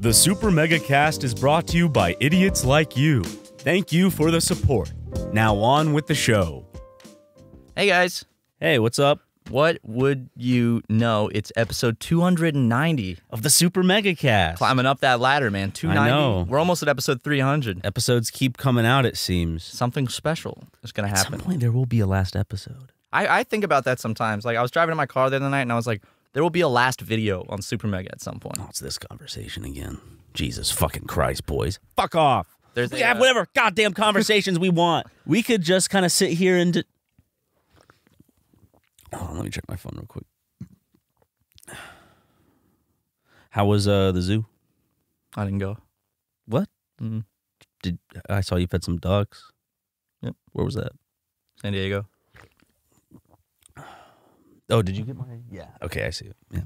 The Super Mega Cast is brought to you by idiots like you. Thank you for the support. Now on with the show. Hey guys, Hey, what's up? what would you know? It's episode 290. Of the Super Mega Cast. Climbing up that ladder, man. 290. know. We're almost at episode 300. Episodes keep coming out, it seems. Something special is going to happen. At some point, there will be a last episode. I, I think about that sometimes. Like, I was driving in my car the other night and I was like, there will be a last video on Super Mega at some point. Oh, it's this conversation again. Jesus fucking Christ, boys. Fuck off. There's we a, have uh, whatever goddamn conversations we want. We could just kind of sit here and. D- Hold on, let me check my phone real quick. How was uh the zoo? I didn't go. What? Mm, Did I saw you fed some ducks? Yep. Where was that? San Diego. Oh, did you get my? Yeah. Okay, I see it. Yeah.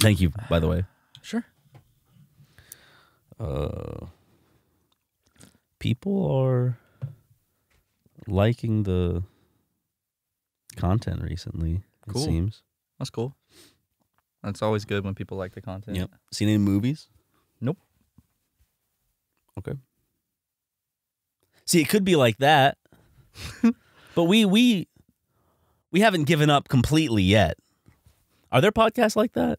Thank you, by the way. Sure. Uh, people are liking the content recently. It Cool. seems. That's cool. That's always good when people like the content. Yep. Seen any movies? Nope. Okay. See, it could be like that, but we we we haven't given up completely yet. Are there podcasts like that?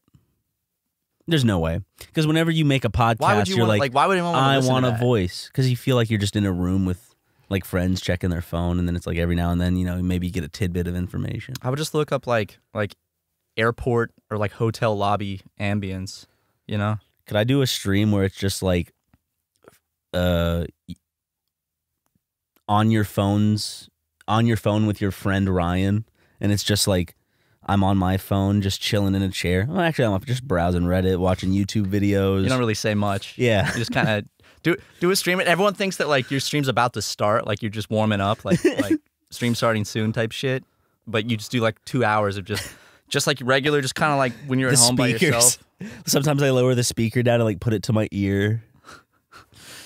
There's no way. Because whenever you make a podcast, Why would you are want like, like, why would anyone want I want a that? voice. Because you feel like you're just in a room with like friends checking their phone, and then it's like every now and then, you know, maybe you get a tidbit of information. I would just look up like like airport or like hotel lobby ambience, you know? Could I do a stream where it's just like, uh, on your phones, on your phone with your friend Ryan, and it's just like. I'm on my phone, just chilling in a chair. Well, actually, I'm just browsing Reddit, watching YouTube videos. You don't really say much. yeah, You just kind of do do a stream. Everyone thinks that like your stream's about to start, like you're just warming up, like like stream starting soon type shit. But you just do like two hours of just just like regular, just kind of like when you're the at home by yourself, Sometimes I lower the speaker down and like put it to my ear.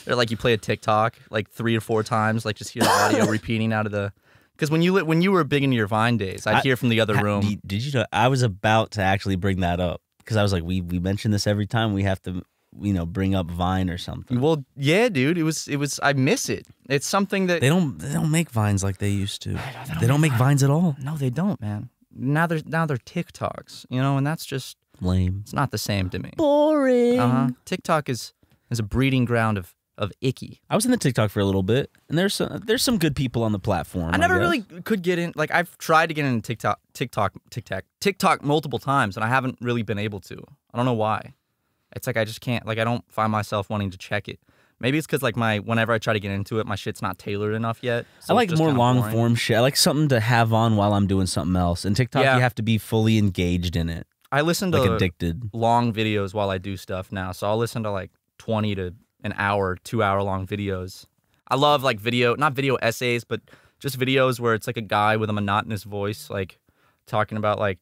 or like you play a TikTok like three or four times, like just hear the audio repeating out of the. Because when you li- when you were big into your Vine days, I'd I- hear from the other room. Did, did you know? I was about to actually bring that up because I was like, we we mention this every time we have to, you know, bring up Vine or something. Well, yeah, dude, it was it was. I miss it. It's something that They don't they don't make vines like they used to. They don't make vines at all. no, they don't, man. Now they're now they're TikToks, you know, and that's just Lame. it's not the same to me. Boring. Uh huh. TikTok is is a breeding ground of of icky. I was in the TikTok for a little bit, and there's some there's some good people on the platform. I never guess. really could get in. Like I've tried to get into TikTok, TikTok, TikTok, TikTok multiple times, and I haven't really been able to. I don't know why. It's like I just can't. Like I don't find myself wanting to check it. Maybe it's because like my whenever I try to get into it, my shit's not tailored enough yet. I so it's like more long boring. form shit. I like something to have on while I'm doing something else. And TikTok, Yeah. you have to be fully engaged in it, I listen to like addicted. long videos while I do stuff now. So I'll listen to like 20 to an hour, two hour long videos. I love like video, not video essays, but just videos where it's like a guy with a monotonous voice, like talking about like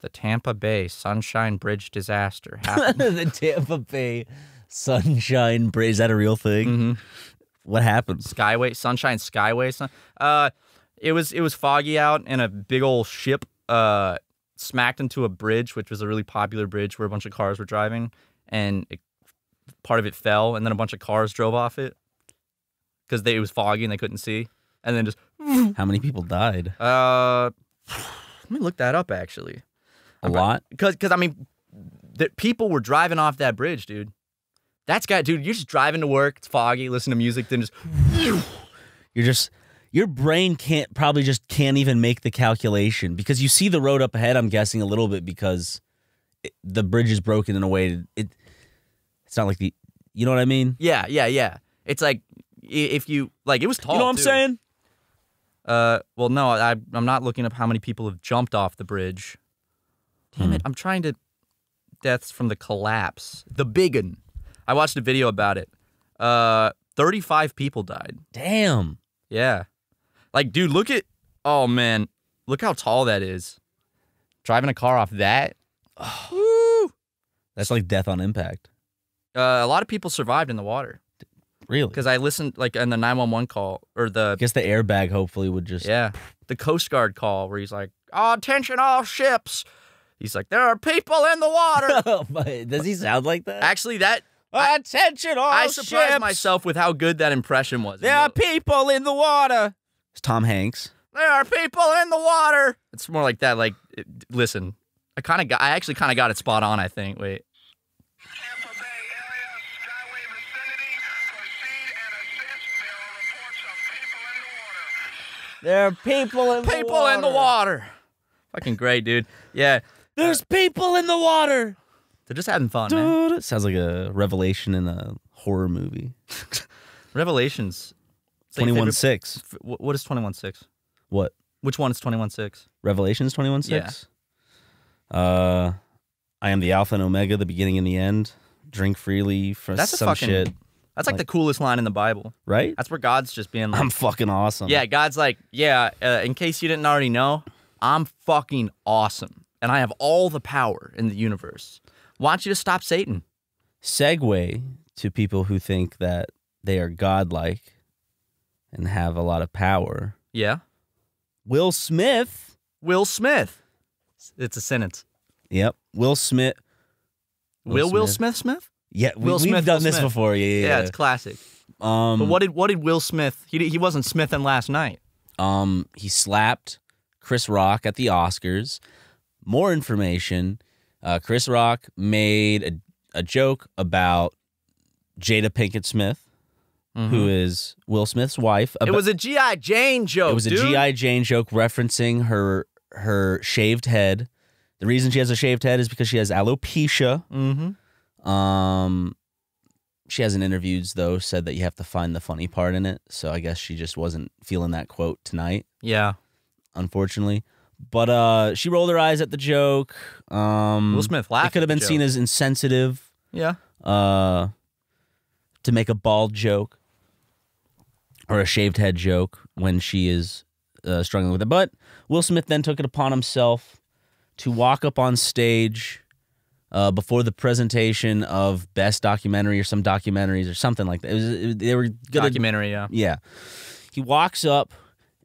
the Tampa Bay Sunshine Bridge disaster happened. the Tampa Bay Sunshine Bridge. Is that a real thing? Mhm. What happened? Skyway, Sunshine Skyway. Sun- uh, it was it was foggy out, and a big old ship uh smacked into a bridge, which was a really popular bridge where a bunch of cars were driving, and it, part of it fell, and then a bunch of cars drove off it because it was foggy and they couldn't see, and then just How many people died? uh, let me look that up actually, A lot. because because I mean, the people were driving off that bridge, dude. That's got dude. You're just driving to work. It's foggy. Listen to music. Then just You're just your brain can't probably just can't even make the calculation because you see the road up ahead. I'm guessing a little bit because it, the bridge is broken in a way. It it's not like the you know what I mean. Yeah, yeah, yeah. It's like if you like, it was tall. you know what I'm saying? Uh, well, no, I, I'm not looking up how many people have jumped off the bridge. Damn Hmm. it, I'm trying to. Deaths from the collapse, the big one. I watched a video about it. Uh, 35 people died. Damn. Yeah, like, dude, look at. Oh man, look how tall that is. Driving a car off that. Woo! That's like death on impact. Uh, a lot of people survived in the water Really? because I listened, like, in the 911 call or the I guess the airbag hopefully would just Yeah. The Coast Guard call where he's like, oh, attention all ships. He's like, there are people in the water. Does he sound like that? Actually, that Attention, all ships. I surprised myself with how good that impression was. There are people in the water. It's Tom Hanks. There are people in the water. It's more like that. Like, it- listen, I kind of got. I actually kind of got it spot on. I think. Wait. There are people in the water. People in the water. Fucking great, dude. Yeah, There's people in the water. they're just having fun, man. Sounds like a revelation in a horror movie. Revelations. Twenty one six. What is twenty one six? What? Which one is twenty one six? Revelations twenty one six. Uh, I am the Alpha and Omega, the beginning and the end. Drink freely for That's a some fucking. shit, That's like, Like- the coolest line in the Bible. right? That's where God's just being like, I'm fucking awesome. yeah, God's like, yeah. Uh, in case you didn't already know, I'm fucking awesome, and I have all the power in the universe. Why don't you just stop Satan? segue to people who think that they are godlike and have a lot of power. Yeah. Will Smith. Will Smith. It's a sentence. Yep. Will Smith. Will Will Smith Smith? Yeah, we, Will we've Smith, done Will this Smith. before. Yeah, yeah. Yeah, it's classic. um, But what did what did Will Smith? He he wasn't Smithing last night. Um, he slapped Chris Rock at the Oscars. More information. Uh, Chris Rock made a, a joke about Jada Pinkett Smith, who is Will Smith's wife. It was a GI Jane joke. It was a. GI Jane joke referencing her her shaved head. The reason she has a shaved head is because she has alopecia. Mm-hmm. Um, she hasn't interviewed though said that you have to find the funny part in it. So I guess she just wasn't feeling that quote tonight, Yeah. unfortunately. But uh, she rolled her eyes at the joke. Um, Will Smith laughed. It could have been seen joke. as insensitive yeah. uh, to make a bald joke or a shaved head joke when she is uh, struggling with it. But Will Smith then took it upon himself to walk up on stage uh, before the presentation of best documentary or some documentaries or something like that. It was, it- they were gonna, Documentary. Yeah. yeah. He walks up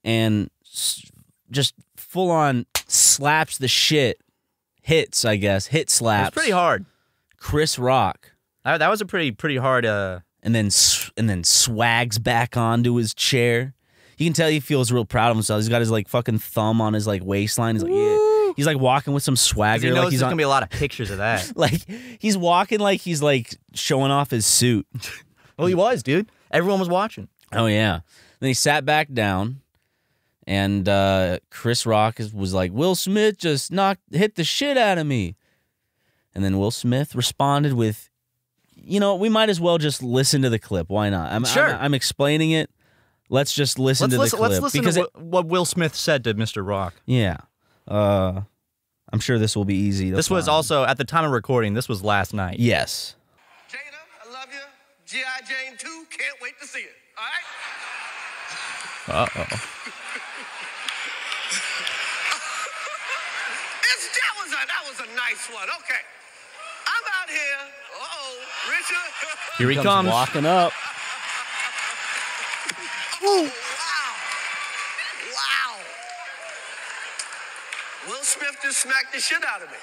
and s- just full on slaps the shit. Hits, I guess. Hit slaps. pretty hard. Chris Rock That, that was a pretty pretty hard. Uh. and then and then swags back onto his chair. You can tell he feels real proud of himself. He's got his like fucking thumb on his like waistline. He's like, yeah. He's like walking with some swagger. He knows like there's he's gonna be a lot of pictures of that. like he's walking like he's like showing off his suit. well, he was, dude. Everyone was watching. Oh yeah. Then he sat back down, and uh, Chris Rock was like, "Will Smith just knocked hit the shit out of me," and then Will Smith responded with, "You know, we might as well just listen to the clip. Why not? I'm Sure. I'm, I'm explaining it. Let's just listen Let's to listen. the clip Let's listen because to it- what Will Smith said to Mr. Rock. yeah, uh, I'm sure this will be easy. To This was find. also at the time of recording. This was last night. yes. Jada, I love you. G.I. Jane 2, can't wait to see it. All right? Uh oh. That, was a, that was a nice one. Okay. I'm out here. Uh-oh. Richard. Here he comes. walking up. Ooh, wow. Wow. Will Smith just smacked the shit out of me.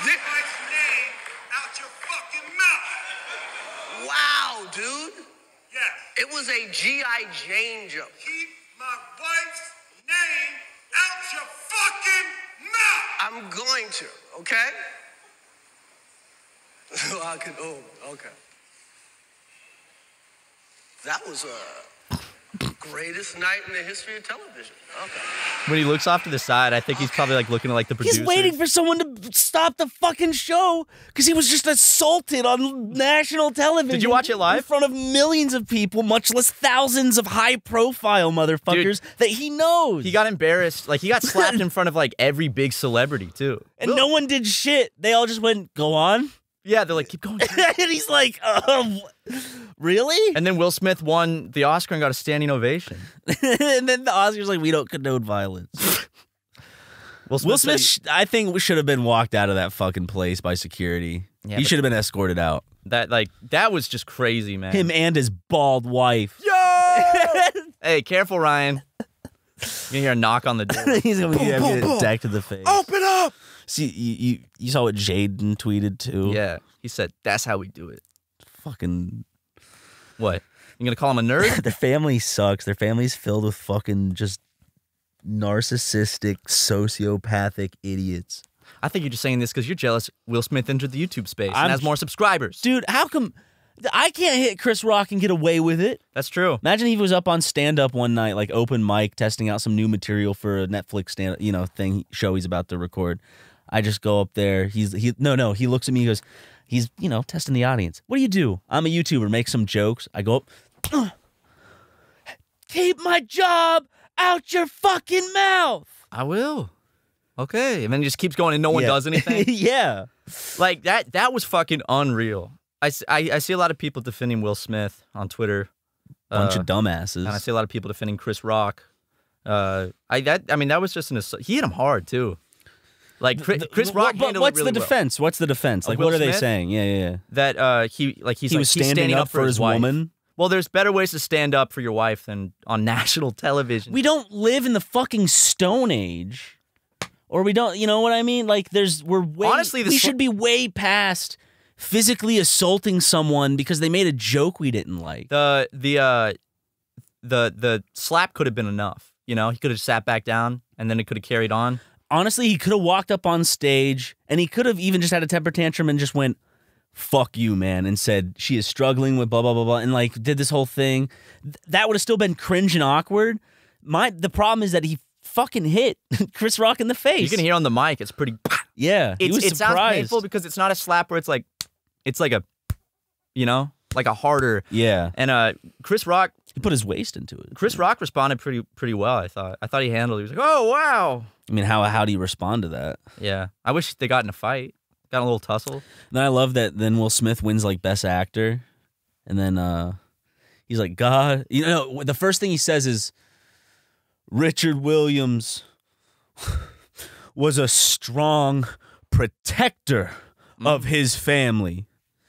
Keep my name out your fucking mouth. Wow, dude. Yes. It was a G.I. Jane joke. Keep my wife's name out your fucking mouth. I'm going to, okay? I could, oh, okay. That was a greatest night in the history of television. Okay. When he looks off to the side, I think he's probably like looking at like the He's waiting for someone to stop the fucking show because he was just assaulted on national television. Did you watch it live? In front of millions of people, much less thousands of high profile motherfuckers that he knows. He got embarrassed. Like he got slapped in front of like every big celebrity too. and no one did shit. They all just went, go on. Yeah, they're like keep going. and he's like, um, really? and then Will Smith won the Oscar and got a standing ovation. and then the Oscars like, we don't condone violence. Will Smith, Will Smith, sh- I think, should have been walked out of that fucking place by security. Yeah, he should have been escorted out. that like that was just crazy, man. Him and his bald wife. Yo! hey, careful, Ryan. You hear a knock on the door. He's gonna be Boom, boom, boom. decked to the face. Open up. See, you, you you saw what Jaden tweeted too. yeah, he said that's how we do it. Fucking What? You gonna call him a nerd? their family sucks. Their family's filled with fucking just narcissistic, sociopathic idiots. I think you're just saying this because you're jealous. Will Smith entered the YouTube space I'm- and has more subscribers. Dude, how come I can't hit Chris Rock and get away with it? That's true. Imagine if he was up on stand up one night, like open mic, testing out some new material for a Netflix stand, you know, thing show he's about to record. I just go up there. He's he no no. He looks at me. He goes, he's you know testing the audience. What do you do? I'm a YouTuber. Make some jokes. I go up. Keep my job out your fucking mouth. I will. Okay, and then he just keeps going and no one Yeah. does anything. yeah. like that. That was fucking unreal. I I see a lot of people defending Will Smith on Twitter. Bunch uh, of dumbasses. and I see a lot of people defending Chris Rock. Uh, I that I mean that was just an ass- he hit him hard too. Like Chris, The- Chris well, Rock but handled what's it really the well. defense? What's the defense? Like, what are they saying? Yeah, yeah, yeah. That uh, he like he's he like, was he's standing, up, for his wife. woman. Well, there's better ways to stand up for your wife than on national television. We don't live in the fucking Stone Age, or we don't. You know what I mean? Like, there's we're way. Honestly, we should be way past physically assaulting someone because they made a joke we didn't like. the the uh the the slap could have been enough. You know, he could have sat back down and then it could have carried on. Honestly, he could have walked up on stage and he could have even just had a temper tantrum and just went, "Fuck you, man," and said she is struggling with blah blah blah blah, and like did this whole thing. Th- that would have still been cringe and awkward. My the problem is that he fucking hit Chris Rock in the face. You can hear on the mic. It's pretty. Yeah, It's, it sounds painful because it's not a slap where it's like, it's like a, you know, like a harder. yeah, And uh, Chris Rock, he put his waist into it. Chris Rock responded pretty pretty well. I thought. I thought he handled. it. He was like, oh wow. I mean, how how do you respond to that? Yeah. I wish they got in a fight. Got in a little tussle. And then I love that. Then Will Smith wins like best actor, and then uh he's like, God, you know, the first thing he says is, Richard Williams was a strong protector of his family.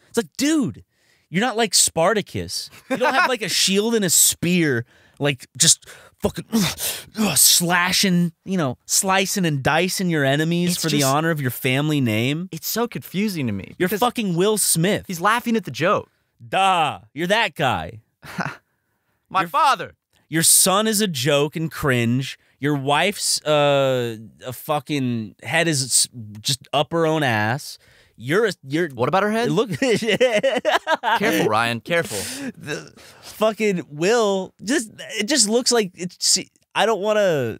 It's like, dude, you're not like Spartacus. You don't have like a shield and a spear, like just fucking ugh, slashing, you know, slicing and dicing your enemies It's for the honor of your family name. It's so confusing to me. You're fucking Will Smith. He's laughing at the joke. Duh. You're that guy. My father. Your son is a joke and cringe. Your wife's uh, a fucking head is just up her own ass. You're a you're What about her head? look Careful, Ryan. Careful. the fucking Will just it just looks like it's I don't want to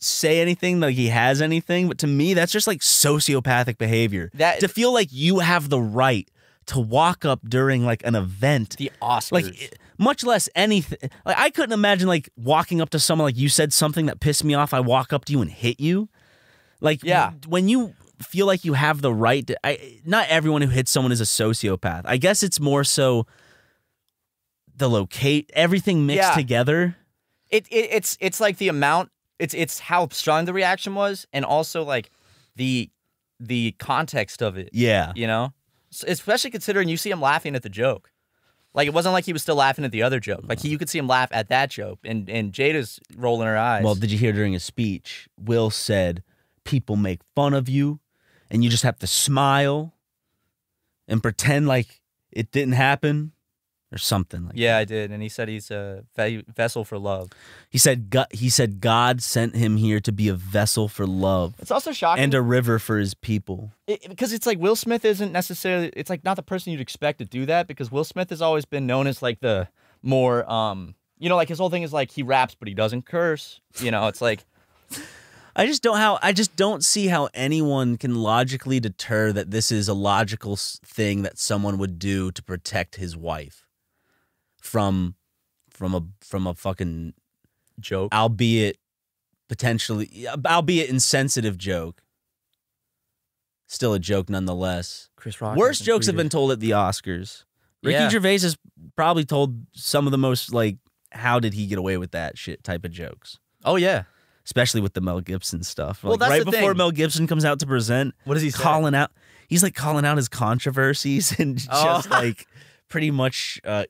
say anything like he has anything but to me that's just like sociopathic behavior That- to feel like you have the right to walk up during like an event The Oscars. like much less anything like i couldn't imagine like walking up to someone like you said something that pissed me off i walk up to you and hit you like Yeah. when you feel like you have the right to I, not everyone who hits someone is a sociopath. I guess it's more so the locate everything mixed Yeah. together. It, it it's it's like the amount it's it's how strong the reaction was and also like the the context of it yeah. you know? S- especially considering you see him laughing at the joke. Like it wasn't like he was still laughing at the other joke. Like he, you could see him laugh at that joke and and jada's rolling her eyes. Well did you hear during his speech will said people make fun of you and you just have to smile and pretend like it didn't happen or something like yeah i did and he said he's a ve- vessel for love He said God, he said God sent him here to be a vessel for love it's also shocking and a river for his people. it, because it's like Will Smith isn't necessarily it's like not the person you'd expect to do that because Will Smith has always been known as like the more um you know like his whole thing is like he raps but he doesn't curse you know it's like I just don't how I just don't see how anyone can logically deter that this is a logical thing that someone would do to protect his wife from from a from a fucking joke albeit potentially albeit insensitive joke. Still a joke nonetheless. Chris Rock Worst jokes have been told at the Oscars. Ricky Yeah. Gervais has probably told some of the most like how did he get away with that shit type of jokes. oh yeah Especially with the Mel Gibson stuff. Well, Like, right the before thing. Mel Gibson comes out to present, what is he say calling out he's like calling out his controversies and just Oh. like pretty much uh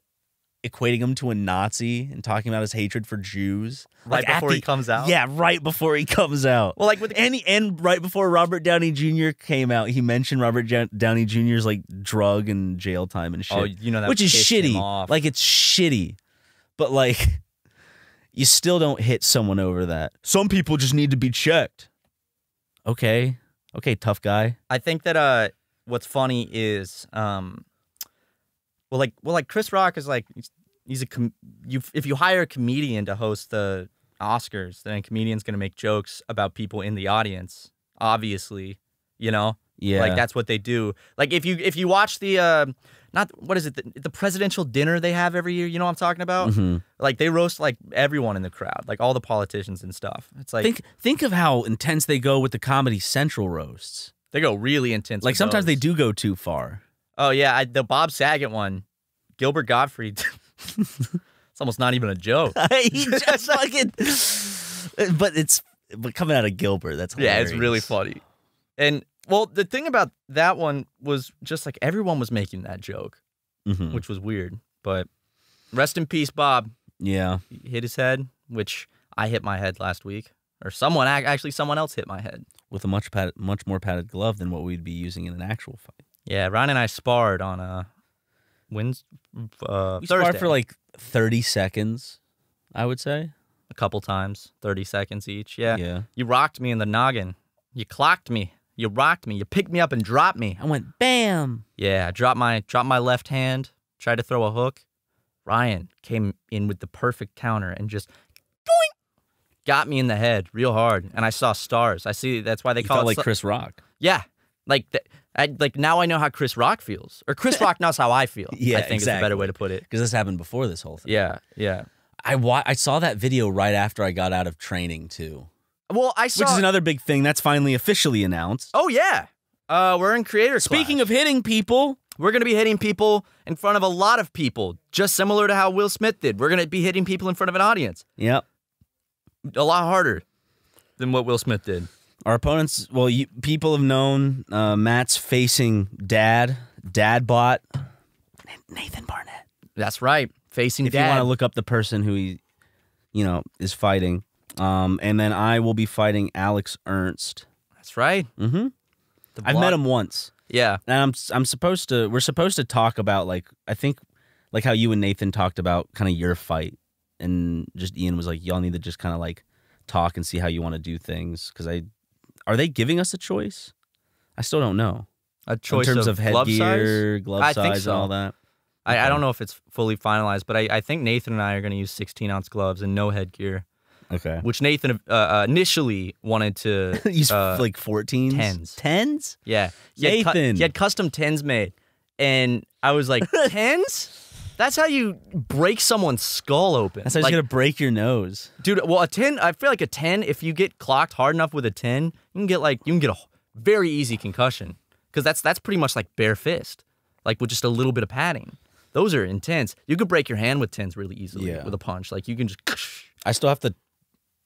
equating him to a Nazi and talking about his hatred for Jews. Right Like, before he comes out? Yeah, right before he comes out. Well, like with and he, and right before Robert Downey Jr. came out, he mentioned Robert Downey Jr.'s like drug and jail time and shit. Oh, you know that which is shitty. Like it's shitty, but like you still don't hit someone over that. Some people just need to be checked. Okay, okay, tough guy. I think that uh, what's funny is um, well, like well, like Chris Rock is like he's, he's a com- you if you hire a comedian to host the Oscars, then a comedian's gonna make jokes about people in the audience. Obviously, you know, Yeah, like that's what they do. Like if you if you watch the uh, not what is it the, the presidential dinner they have every year, you know what I'm talking about? Mhm. Like they roast like everyone in the crowd, like all the politicians and stuff. It's like Think think of how intense they go with the Comedy Central roasts. they go really intense. Like sometimes they do go too far. Oh yeah, I, the Bob Saget one, Gilbert Gottfried. it's almost not even a joke. he just fucking. But it's but coming out of Gilbert, that's yeah, it's really funny. And well, the thing about that one was just like everyone was making that joke, Mhm. which was weird. But rest in peace, Bob. Yeah, He hit his head, which I hit my head last week, or someone actually someone else hit my head. with a much padded, much more padded glove than what we'd be using in an actual fight. Yeah, Ryan and I sparred on a wins uh, We Thursday sparred for like thirty seconds, I would say. a couple times, thirty seconds each. Yeah. yeah. You rocked me in the noggin. You clocked me. You rocked me. You picked me up and dropped me. I went bam. Yeah, I dropped my dropped my left hand, tried to throw a hook. Ryan came in with the perfect counter and just boing, got me in the head real hard, and I saw stars. I see. That's why they You call it like Chris Rock. Yeah, like th- I, like now I know how Chris Rock feels, or Chris Rock knows how I feel. Yeah, I think is a better way to put it. Because this happened before this whole thing. Yeah, yeah. I wa- I saw that video right after I got out of training too, Well, I saw. which is another big thing that's finally officially announced. oh yeah. Uh, we're in creator. Speaking Clash. of hitting people, We're going to be hitting people in front of a lot of people, just similar to how Will Smith did. We're going to be hitting people in front of an audience yep. a lot harder than what Will Smith did. Our opponents, well, you, people have known uh, Matt's facing Dad, Dad bot, Nathan Barnett. That's right. Facing If you want to look up the person who he, you know, is fighting, um, and then I will be fighting Alex Ernst. That's right. Mm-hmm. I've met him once, Yeah. and I'm I'm supposed to. We're supposed to talk about like I think, like how you and Nathan talked about kind of your fight, and just Ian was like, y'all need to just kind of like talk and see how you want to do things because I are they giving us a choice? I still don't know A choice in terms of, of, glove headgear, glove I size, think and all that. I, I don't know if it's fully finalized, but I, I think Nathan and I are going to use 16 ounce gloves and no headgear, Okay. which Nathan uh, uh, initially wanted to. He's uh, like 14s. tens. Tens? yeah. He had, Nathan. he had custom tens made. And I was like, tens? That's how you break someone's skull open. That's how like, he's gonna break your nose. dude. Well, a ten. I feel like a ten. If you get clocked hard enough with a ten, you can get like you can get a very easy concussion because that's that's pretty much like bare fist, like with just a little bit of padding. Those are intense. You could break your hand with tens really easily Yeah. with a punch. Like you can just. I still have to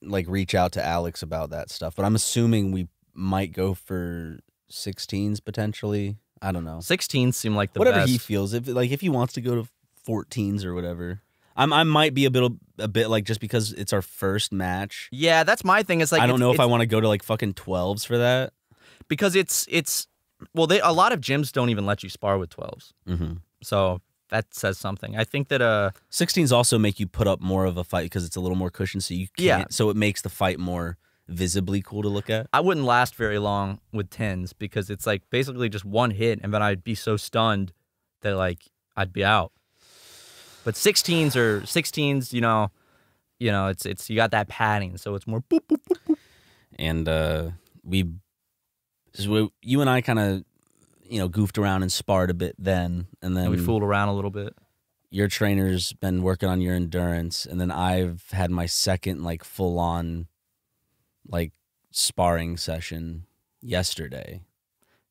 like reach out to Alex about that stuff, but I'm assuming we might go for 16s potentially. I don't know. 16s seem like the whatever best. he feels. If like if he wants to go to 14s or whatever. I'm I might be a bit a bit like just because it's our first match. yeah, that's my thing. It's like I don't know if I want to go to like fucking 12s for that. because it's it's well, they a lot of gyms don't even let you spar with 12s, Mm-hmm. so that says something. I think that uh 16s also make you put up more of a fight because it's a little more cushion, so you can't. Yeah. So it makes the fight more visibly cool to look at. I wouldn't last very long with tens because it's like basically just one hit and then I'd be so stunned that like I'd be out. But 16s or 16s, you know, you know, it's it's you got that padding, so it's more boop boop boop. boop. and uh, we, so we- you and I kind of, you know, goofed around and sparred a bit then, and then And we fooled around a little bit. your trainer's been working on your endurance, and then I've had my second like full on, like sparring session yesterday.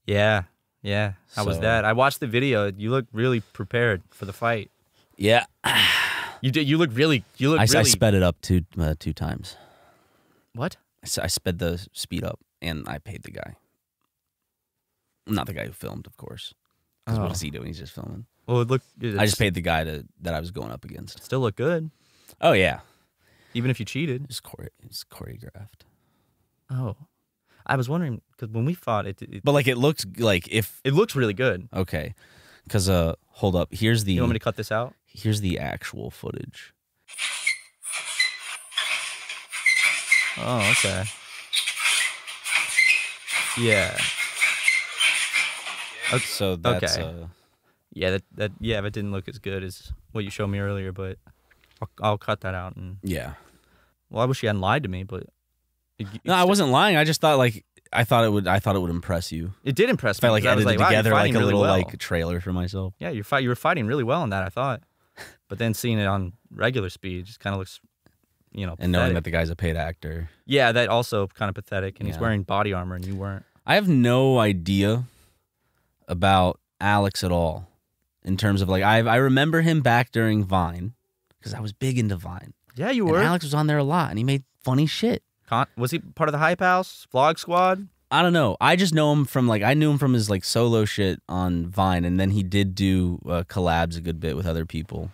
Yeah. Yeah. How was that? I watched the video. You look really prepared for the fight. Yeah, You did you look really you look I, really I sped it up two uh, two times. What? I sped the speed up, and I paid the guy. Not the guy who filmed, of course. Because Oh. what is he doing? He's just filming. Well, it looked. I just paid the guy to that I was going up against. still look good, Oh yeah, even if you cheated. it's chore- it's choreographed. Oh, I was wondering because when we fought, it it, But like it looks like if it looks really good. okay, because uh, hold up. Here's the You want me to cut this out? here's the actual footage. Oh, okay. Yeah. So that's okay. uh, Yeah, that, that yeah, that didn't look as good as what you showed me earlier, but I'll, I'll cut that out. And yeah. well, I wish you hadn't lied to me, but it, No, I wasn't lying. I just thought like I thought it would. I thought it would impress you. It did impress If I me. like 'cause I was edited wow, together like a really little well. like trailer for myself. yeah, you're fight you were fighting really well in that. I thought, but then seeing it on regular speed just kind of looks, you know, And knowing that the guy's a paid actor, yeah, that also kind of pathetic. And he's wearing body armor, and you weren't. I have no idea about Alex at all. In terms of like, I I remember him back during Vine because I was big into Vine. Yeah, you And were. Alex was on there a lot, and he made funny shit. Con- was he part of the Hype House Vlog Squad? I don't know. I just know him from like I knew him from his like solo shit on Vine, and then he did do uh, collabs a good bit with other people.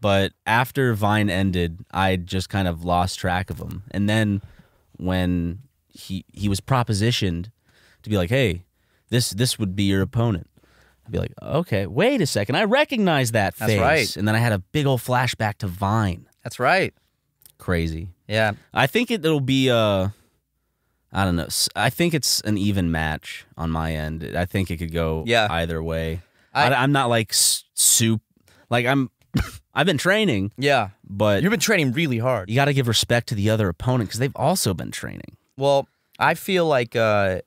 But after Vine ended, I just kind of lost track of him. And then when he he was propositioned to be like, "Hey, this this would be your opponent," I'd be like, "Okay, wait a second, I recognize that That's face." right. And then I had a big old flashback to Vine. That's right. Crazy. Yeah. I think it, it'll be uh I don't know. I think it's an even match on my end. I think it could go Yeah. either way. I- am not like soup. Like I'm I've been training, Yeah. but You've been training really hard. you got to give respect to the other opponent because they've also been training. Well, I feel like uh,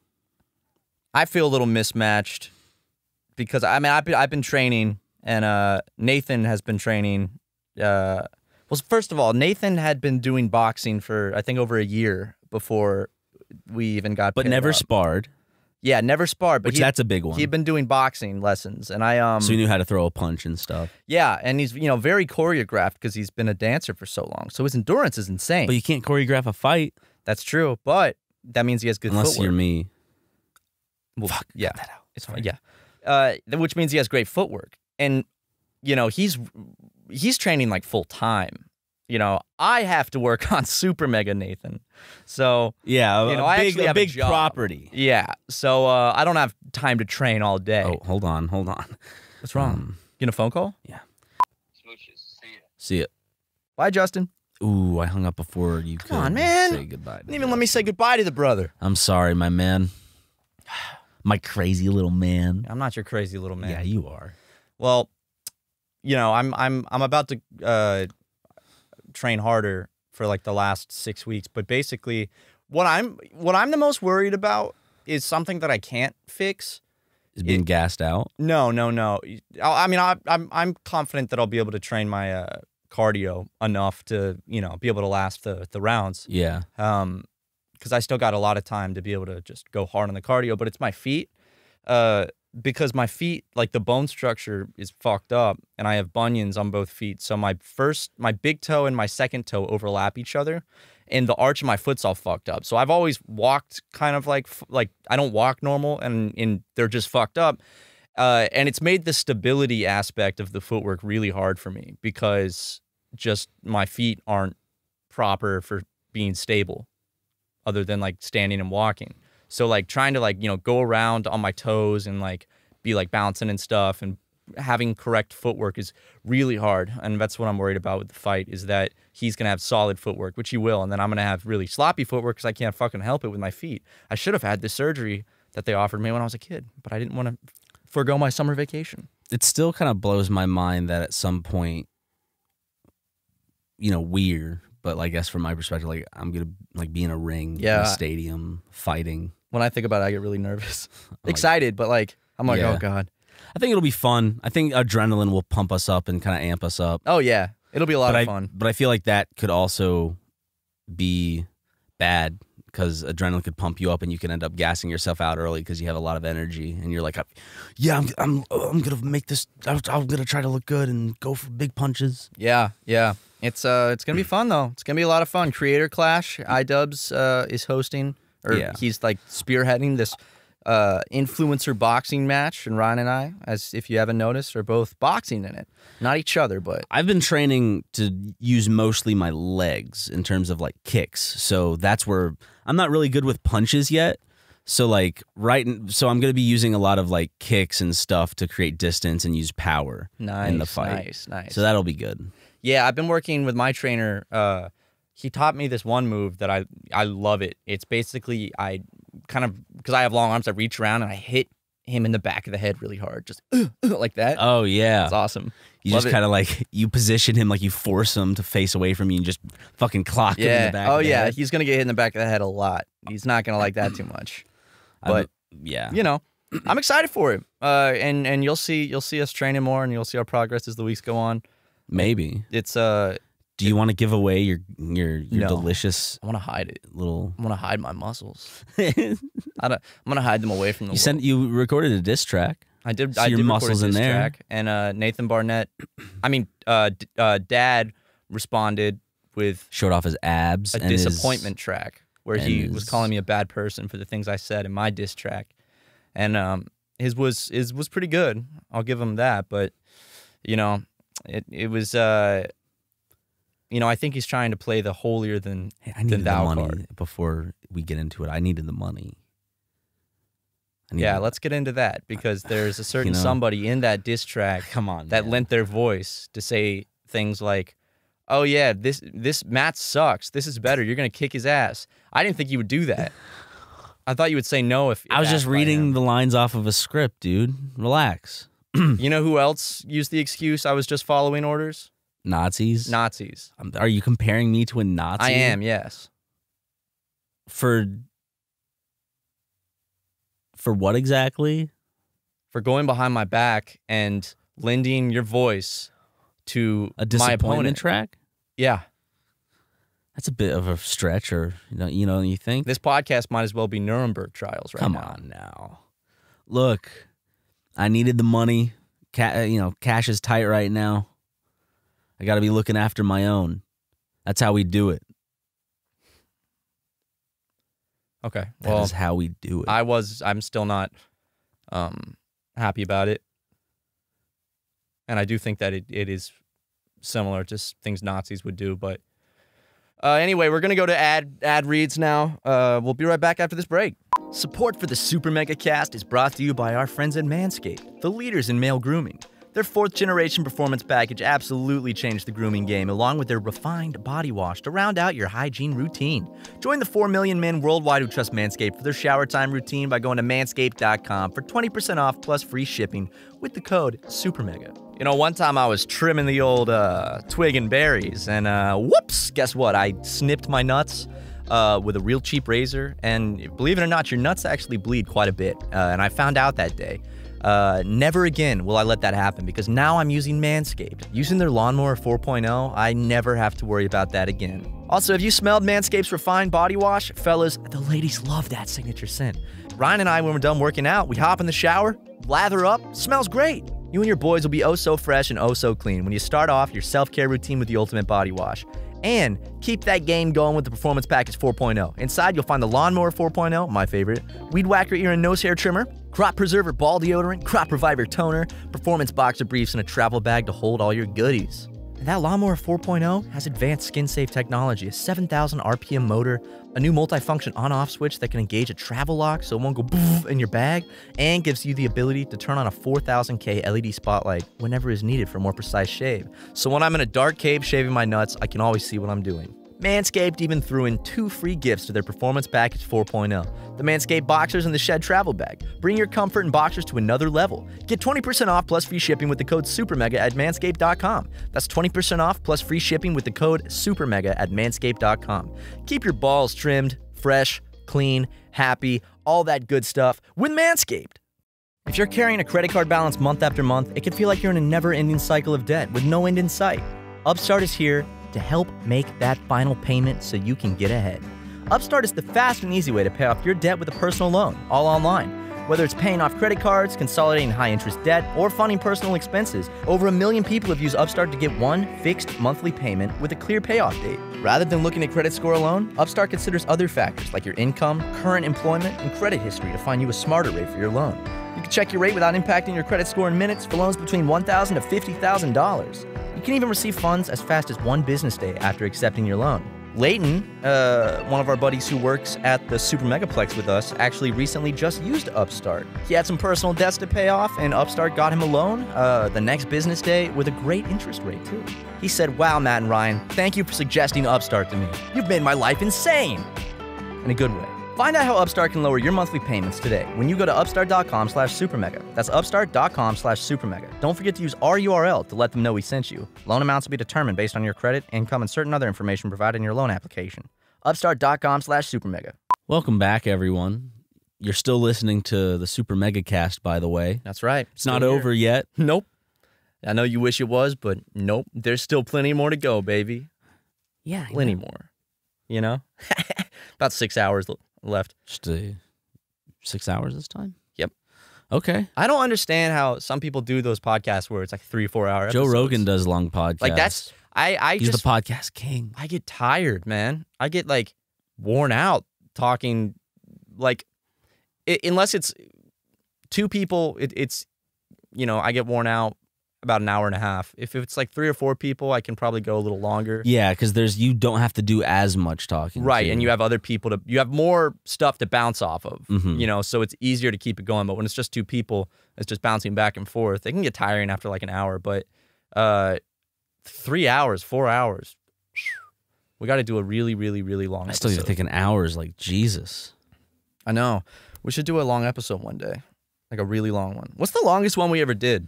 I feel a little mismatched because I mean I've been I've been training and uh, Nathan has been training. Uh, well, first of all, Nathan had been doing boxing for I think over a year before we even got. But never up. sparred, yeah, never sparred. But which he, that's a big one. he'd been doing boxing lessons, and I um so you knew how to throw a punch and stuff. yeah, and he's you know very choreographed because he's been a dancer for so long, so his endurance is insane. But you can't choreograph a fight That's true, but that means he has good unless footwork. you're me. Well, Fuck, yeah, cut that out. it's fine. Yeah, uh, which means he has great footwork, and you know he's he's training like full time. You know, I have to work on Super Mega Nathan, so Yeah, a, You know, a I big, actually have a big job. property. yeah, so uh, I don't have time to train all day. Oh, hold on, hold on. What's wrong? Um, Getting a phone call? Smooches. See ya. see it. Bye, Justin. Ooh, I hung up before you could on, man. say goodbye. to Didn't even let me say goodbye to the brother. I'm sorry, my man. My crazy little man. I'm not your crazy little man. Yeah, you are. Well, you know, I'm I'm I'm about to uh, train harder for like the last six weeks, but basically, what I'm what I'm the most worried about is something that I can't fix. Is being gassed out. No, no, no. I, I mean, I, I'm I'm confident that I'll be able to train my uh, cardio enough to you know be able to last the the rounds. Yeah. Um, because I still got a lot of time to be able to just go hard on the cardio, but it's my feet. Uh, because my feet, like the bone structure is fucked up and I have bunions on both feet. So my first, my big toe and my second toe overlap each other and the arch of my foot's all fucked up. So I've always walked kind of like, like I don't walk normal and, and they're just fucked up. Uh, and it's made the stability aspect of the footwork really hard for me because just my feet aren't proper for being stable other than like standing and walking. So like trying to like, you know, go around on my toes and like be like bouncing and stuff and having correct footwork is really hard. And that's what I'm worried about with the fight is that he's going to have solid footwork, which he will. And then I'm going to have really sloppy footwork because I can't fucking help it with my feet. I should have had the surgery that they offered me when I was a kid, but I didn't want to forego my summer vacation. It still kind of blows my mind that at some point, you know, weird, but like, I guess from my perspective, like I'm gonna like be in a ring, in Yeah. a stadium, fighting. When I think about it, I get really nervous. like- Excited, but like, I'm like, oh, Yeah. oh God. I think it'll be fun. I think adrenaline will pump us up and kind of amp us up. Oh, yeah. It'll be a lot but of I, fun. But I feel like that could also be bad because adrenaline could pump you up and you can end up gassing yourself out early because you have a lot of energy and you're like, yeah, I'm, I'm, I'm gonna make this. I'm, I'm gonna try to look good and go for big punches. Yeah, yeah. It's uh it's gonna be fun though. It's gonna be a lot of fun. Creator Clash, iDubbbz uh is hosting or Yeah. he's like spearheading this uh, influencer boxing match, and Ryan and I, as if you haven't noticed, are both boxing in it. Not each other, but I've been training to use mostly my legs in terms of like kicks. So that's where I'm not really good with punches yet. So like right so I'm going to be using a lot of like kicks and stuff to create distance and use power nice, in the fight. nice, nice. So that'll be good. Yeah, I've been working with my trainer. Uh, he taught me this one move that I I love it. It's basically I kind of because I have long arms, I reach around and I hit him in the back of the head really hard, just like that. Oh yeah. It's awesome. You Love just kind of like you position him like you force him to face away from you and just fucking clock him in Yeah. the back. Oh of the yeah, head. he's gonna get hit in the back of the head a lot. He's not gonna like that too much. I'm- but- yeah. You know, I'm excited for it. Uh, and and you'll see you'll see us training more, and you'll see our progress as the weeks go on. Maybe. It's uh, Do you want to give away your your your No. delicious I want to hide it. little? I want to hide my muscles. you I don't, I'm gonna hide them away from the world. sent you recorded a diss track. I did. See I your did record muscles a in diss there. track, and uh, Nathan Barnett. I mean, uh, d- uh, Dad responded with Showed off his abs. a and his- disappointment track where he was his- calling me a bad person for the things I said in my diss track, and um, his was his was pretty good. I'll give him that, but you know, it it was uh, you know, I think he's trying to play the holier than Hey, I needed the thou money card. before we get into it. I needed the money. Needed- yeah. Let's get into that because there's a certain know. somebody in that diss track come on. that man. lent their voice to say things like, "Oh yeah, this this Matt sucks. This is better. You're gonna kick his ass." I didn't think you would do that. I thought you would say no if, if I was just reading the lines off of a script, dude. Relax. You know who else used the excuse? I was just following orders. Nazis. Nazis. Um, Are you comparing me to a Nazi? I am. Yes. For for what exactly? For going behind my back and lending your voice to A my disappointment opponent. track? Yeah. That's a bit of a stretch, or you know, you know, you think? This podcast might as well be Nuremberg trials right Come now. on now. Look, I needed the money. Ca- uh, you know, cash is tight right now. I got to be looking after my own. That's how we do it. Okay. That is Well, how we do it. I was. I'm still not um, happy about it, and I do think that it, it is similar to things Nazis would do. But uh, anyway, we're gonna go to ad ad reads now. Uh, we'll be right back after this break. Support for the Super Mega Cast is brought to you by our friends at Manscaped, the leaders in male grooming. Their fourth generation performance package absolutely changed the grooming game, along with their refined body wash to round out your hygiene routine. Join the 4 million men worldwide who trust Manscaped for their shower time routine by going to manscaped.com for 20% off plus free shipping with the code SUPERMEGA. You know, one time I was trimming the old uh, twig and berries, and uh, whoops, guess what? I snipped my nuts uh, with a real cheap razor, and believe it or not, your nuts actually bleed quite a bit. Uh, and I found out that day. Uh, never again will I let that happen because now I'm using Manscaped. Using their Lawnmower 4.0, I never have to worry about that again. Also, have you smelled Manscaped's refined body wash? Fellas, the ladies love that signature scent. Ryan and I, when we're done working out, we hop in the shower, lather up, smells great. You and your boys will be oh so fresh and oh so clean when you start off your self care routine with the Ultimate Body Wash. And keep that game going with the Performance Package 4.0. Inside, you'll find the Lawnmower 4.0, my favorite, Weed Whacker Ear and Nose Hair Trimmer, Crop Preserver Ball Deodorant, Crop Reviver Toner, Performance Boxer Briefs, and a travel bag to hold all your goodies. That Lawnmower 4.0 has advanced skin safe technology, a 7,000 RPM motor, a new multifunction on off switch that can engage a travel lock so it won't go boof in your bag, and gives you the ability to turn on a 4000K LED spotlight whenever is needed for more precise shave. So when I'm in a dark cave shaving my nuts, I can always see what I'm doing. Manscaped even threw in two free gifts to their Performance Package 4.0 the Manscaped Boxers and the Shed Travel Bag. Bring your comfort and boxers to another level. Get 20% off plus free shipping with the code SUPERMEGA at manscaped.com. That's 20% off plus free shipping with the code SUPERMEGA at manscaped.com. Keep your balls trimmed, fresh, clean, happy, all that good stuff with Manscaped. If you're carrying a credit card balance month after month, it can feel like you're in a never ending cycle of debt with no end in sight. Upstart is here to help make that final payment so you can get ahead. Upstart is the fast and easy way to pay off your debt with a personal loan, all online. Whether it's paying off credit cards, consolidating high interest debt, or funding personal expenses, over a million people have used Upstart to get one fixed monthly payment with a clear payoff date. Rather than looking at credit score alone, Upstart considers other factors like your income, current employment, and credit history to find you a smarter rate for your loan. You can check your rate without impacting your credit score in minutes for loans between 1,000 to $50,000. You can even receive funds as fast as one business day after accepting your loan. Leighton, uh, one of our buddies who works at the Super Megaplex with us, actually recently just used Upstart. He had some personal debts to pay off, and Upstart got him a loan uh, the next business day with a great interest rate, too. He said, Wow, Matt and Ryan, thank you for suggesting Upstart to me. You've made my life insane! In a good way. Find out how Upstart can lower your monthly payments today when you go to upstart.com slash supermega. That's upstart.com slash supermega. Don't forget to use our URL to let them know we sent you. Loan amounts will be determined based on your credit, income, and certain other information provided in your loan application. Upstart.com slash supermega. Welcome back, everyone. You're still listening to the Super Mega Cast, by the way. That's right. It's not over yet. Nope. I know you wish it was, but nope. There's still plenty more to go, baby. Yeah, Plenty more. You know? About six hours l- left. Just uh, six hours this time. Yep. Okay. I don't understand how some people do those podcasts where it's like three, four hour Joe episodes. Rogan does long podcasts. Like that's I I he's just the podcast king. I get tired, man. I get like worn out talking like i unless it's two people it, it's you know, I get worn out about an hour and a half. If it's like three or four people, I can probably go a little longer. Yeah, because there's you don't have to do as much talking. Right, too. and you have other people to you have more stuff to bounce off of. Mhm. You know, so it's easier to keep it going. But when it's just two people, it's just bouncing back and forth. It can get tiring after like an hour, but uh 3 hours, 4 hours. We got to do a really really really long I still even episode. thinking hours. Like Jesus. I know. We should do a long episode one day. Like a really long one. What's the longest one we ever did?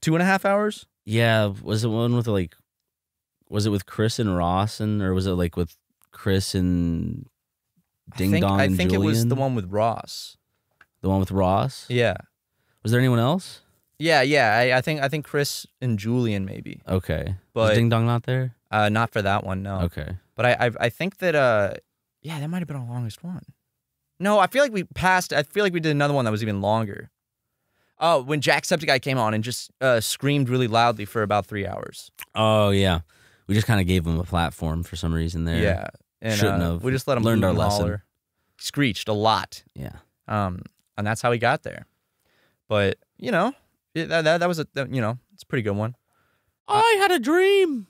Two and a half hours? Yeah, was it one with like, was it with Chris and Ross and or was it like with Chris and Ding I think, Dong I think it was the one with Ross. The one with Ross. Yeah. Was there anyone else? Yeah, yeah. I, I think I think Chris and Julian maybe. Okay, But- was Ding Dong not there? Uh, not for that one, no. Okay, But I, I I think that uh yeah, that might have been our longest one. No, I feel like we passed. I feel like we did another one that was even longer. Oh, when Jacksepticeye came on and just uh, screamed really loudly for about three hours. Oh yeah, we just kind of gave him a platform for some reason there. Yeah, and Shouldn't uh, have. we just let him Learned our lesson. holler. Screeched a lot, yeah. um, and that's how he got there. But you know, it, that, that that was a that- you know it's a pretty good one. I had a dream.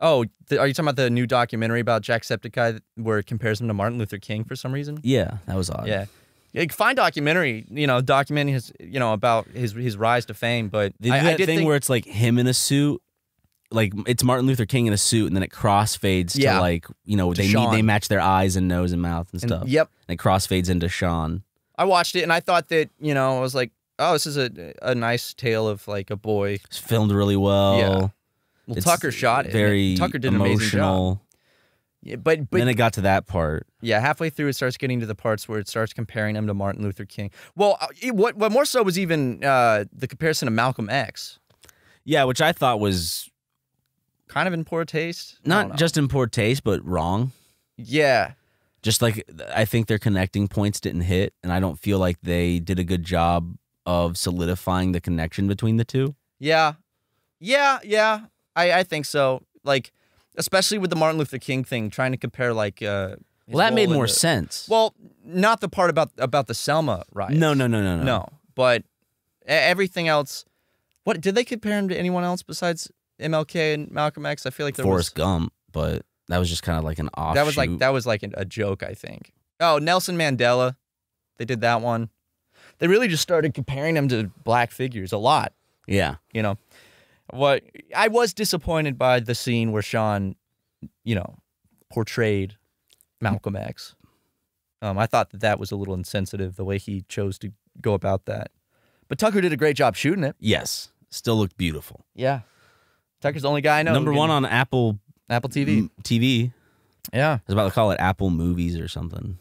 Oh, are you talking about the new documentary about Jacksepticeye where it compares him to Martin Luther King for some reason? Yeah, that was odd. Yeah. Yeah, fine documentary, you know, documenting his, you know, about his his rise to fame. But They do I, I did thing think, where it's like him in a suit, like it's Martin Luther King in a suit, and then it crossfades Yeah. to like you know they Sean. meet, they match their eyes and nose and mouth and and- stuff. yep, And it crossfades into Sean. I watched it and I thought that, you know, I was like, oh, this is a a nice tale of like a boy. It's filmed really well. Yeah. Well, It's Tucker shot it. Very Tucker did an amazing job. Yeah, but but then it got to that part. yeah, halfway through it starts getting to the parts where it starts comparing him to Martin Luther King. Well, uh, it, what what more so was even uh, the comparison to Malcolm X. Yeah, which I thought was Kind of in poor taste. Not just in poor taste, but wrong. yeah. Just like I think their connecting points didn't hit, and I don't feel like they did a good job of solidifying the connection between the two. Yeah. Yeah, yeah. I, I think so. Like, especially with the Martin Luther King thing, trying to compare like uh Well, that made more the- sense. Well, not the part about about the Selma riots. no, no, no, no, no, No. But everything else what did they compare him to anyone else besides MLK and Malcolm X? I feel like there Forrest was Gump, but that was just kind of like an offshoot. that was like that was like an, a joke, I think. Oh, Nelson Mandela. They did that one. They really just started comparing him to black figures a lot. Yeah, you know what i was disappointed by the scene where sean you know portrayed malcolm x. Um, i thought that that was a little insensitive the way he chose to go about that. But tucker did a great job shooting it. Yes, still looked beautiful. yeah. Tucker's the only guy i know Number one on Apple apple tv TV. yeah. I was about to call it Apple Movies or something.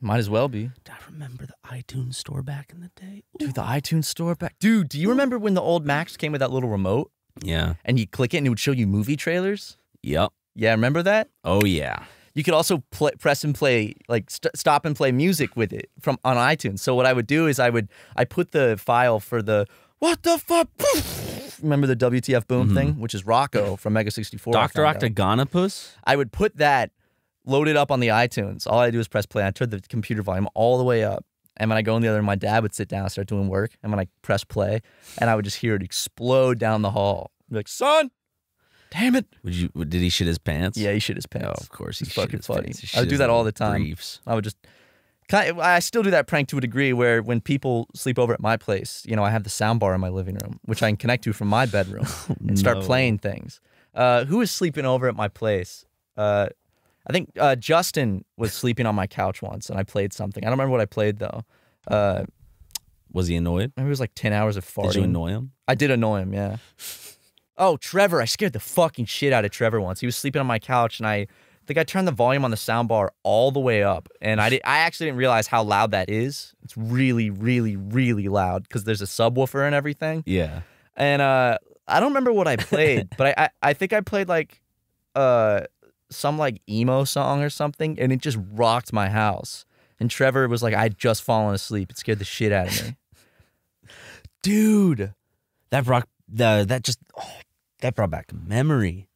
Might as well be Do I remember the iTunes store back in the day. dude the itunes store back dude do you remember when the old macs came with that little remote Yeah. and you click it and it would show you movie trailers Yep. yeah remember that Oh yeah. you could also play, press and play like st- stop and play music with it from on iTunes. So what I would do is I would I put the file for the what the fuck. Remember the WTF boom mm-hmm. thing, which is Rocco from Mega 64. Doctor found. Octagonopus. I would put that loaded up on the iTunes. All I do is press play. I turn the computer volume all the way up. And when I go in the other, room, my dad would sit down and start doing work. And when I press play, and I would just hear it explode down the hall. Be like, son, damn it. Would you? Did he shit his pants? Yeah, he shit his Oh, pants. of course. He It's shit fucking his funny. pants. He I would do his that all the time. briefs. I would just, kind of- I still do that prank to a degree where when people sleep over at my place, you know, I have the sound bar in my living room, which I can connect to from my bedroom and start playing things. Uh, who was sleeping over at my place? Uh, I think uh, Justin was sleeping on my couch once, and I played something. I don't remember what I played though. Uh, Was he annoyed? maybe it was like ten hours of farting. Did you annoy him? I did annoy him, yeah. Oh, Trevor! I scared the fucking shit out of Trevor once. He was sleeping on my couch, and I think I turned the volume on the soundbar all the way up, and I did. I actually didn't realize how loud that is. It's really, really, really loud because there's a subwoofer and everything. Yeah. And uh, I don't remember what I played, but I, I I think I played like uh some like emo song or something, and it just rocked my house. And Trevor was like, I'd just fallen asleep. It scared the shit out of me. dude that brought the that just oh, that brought back memory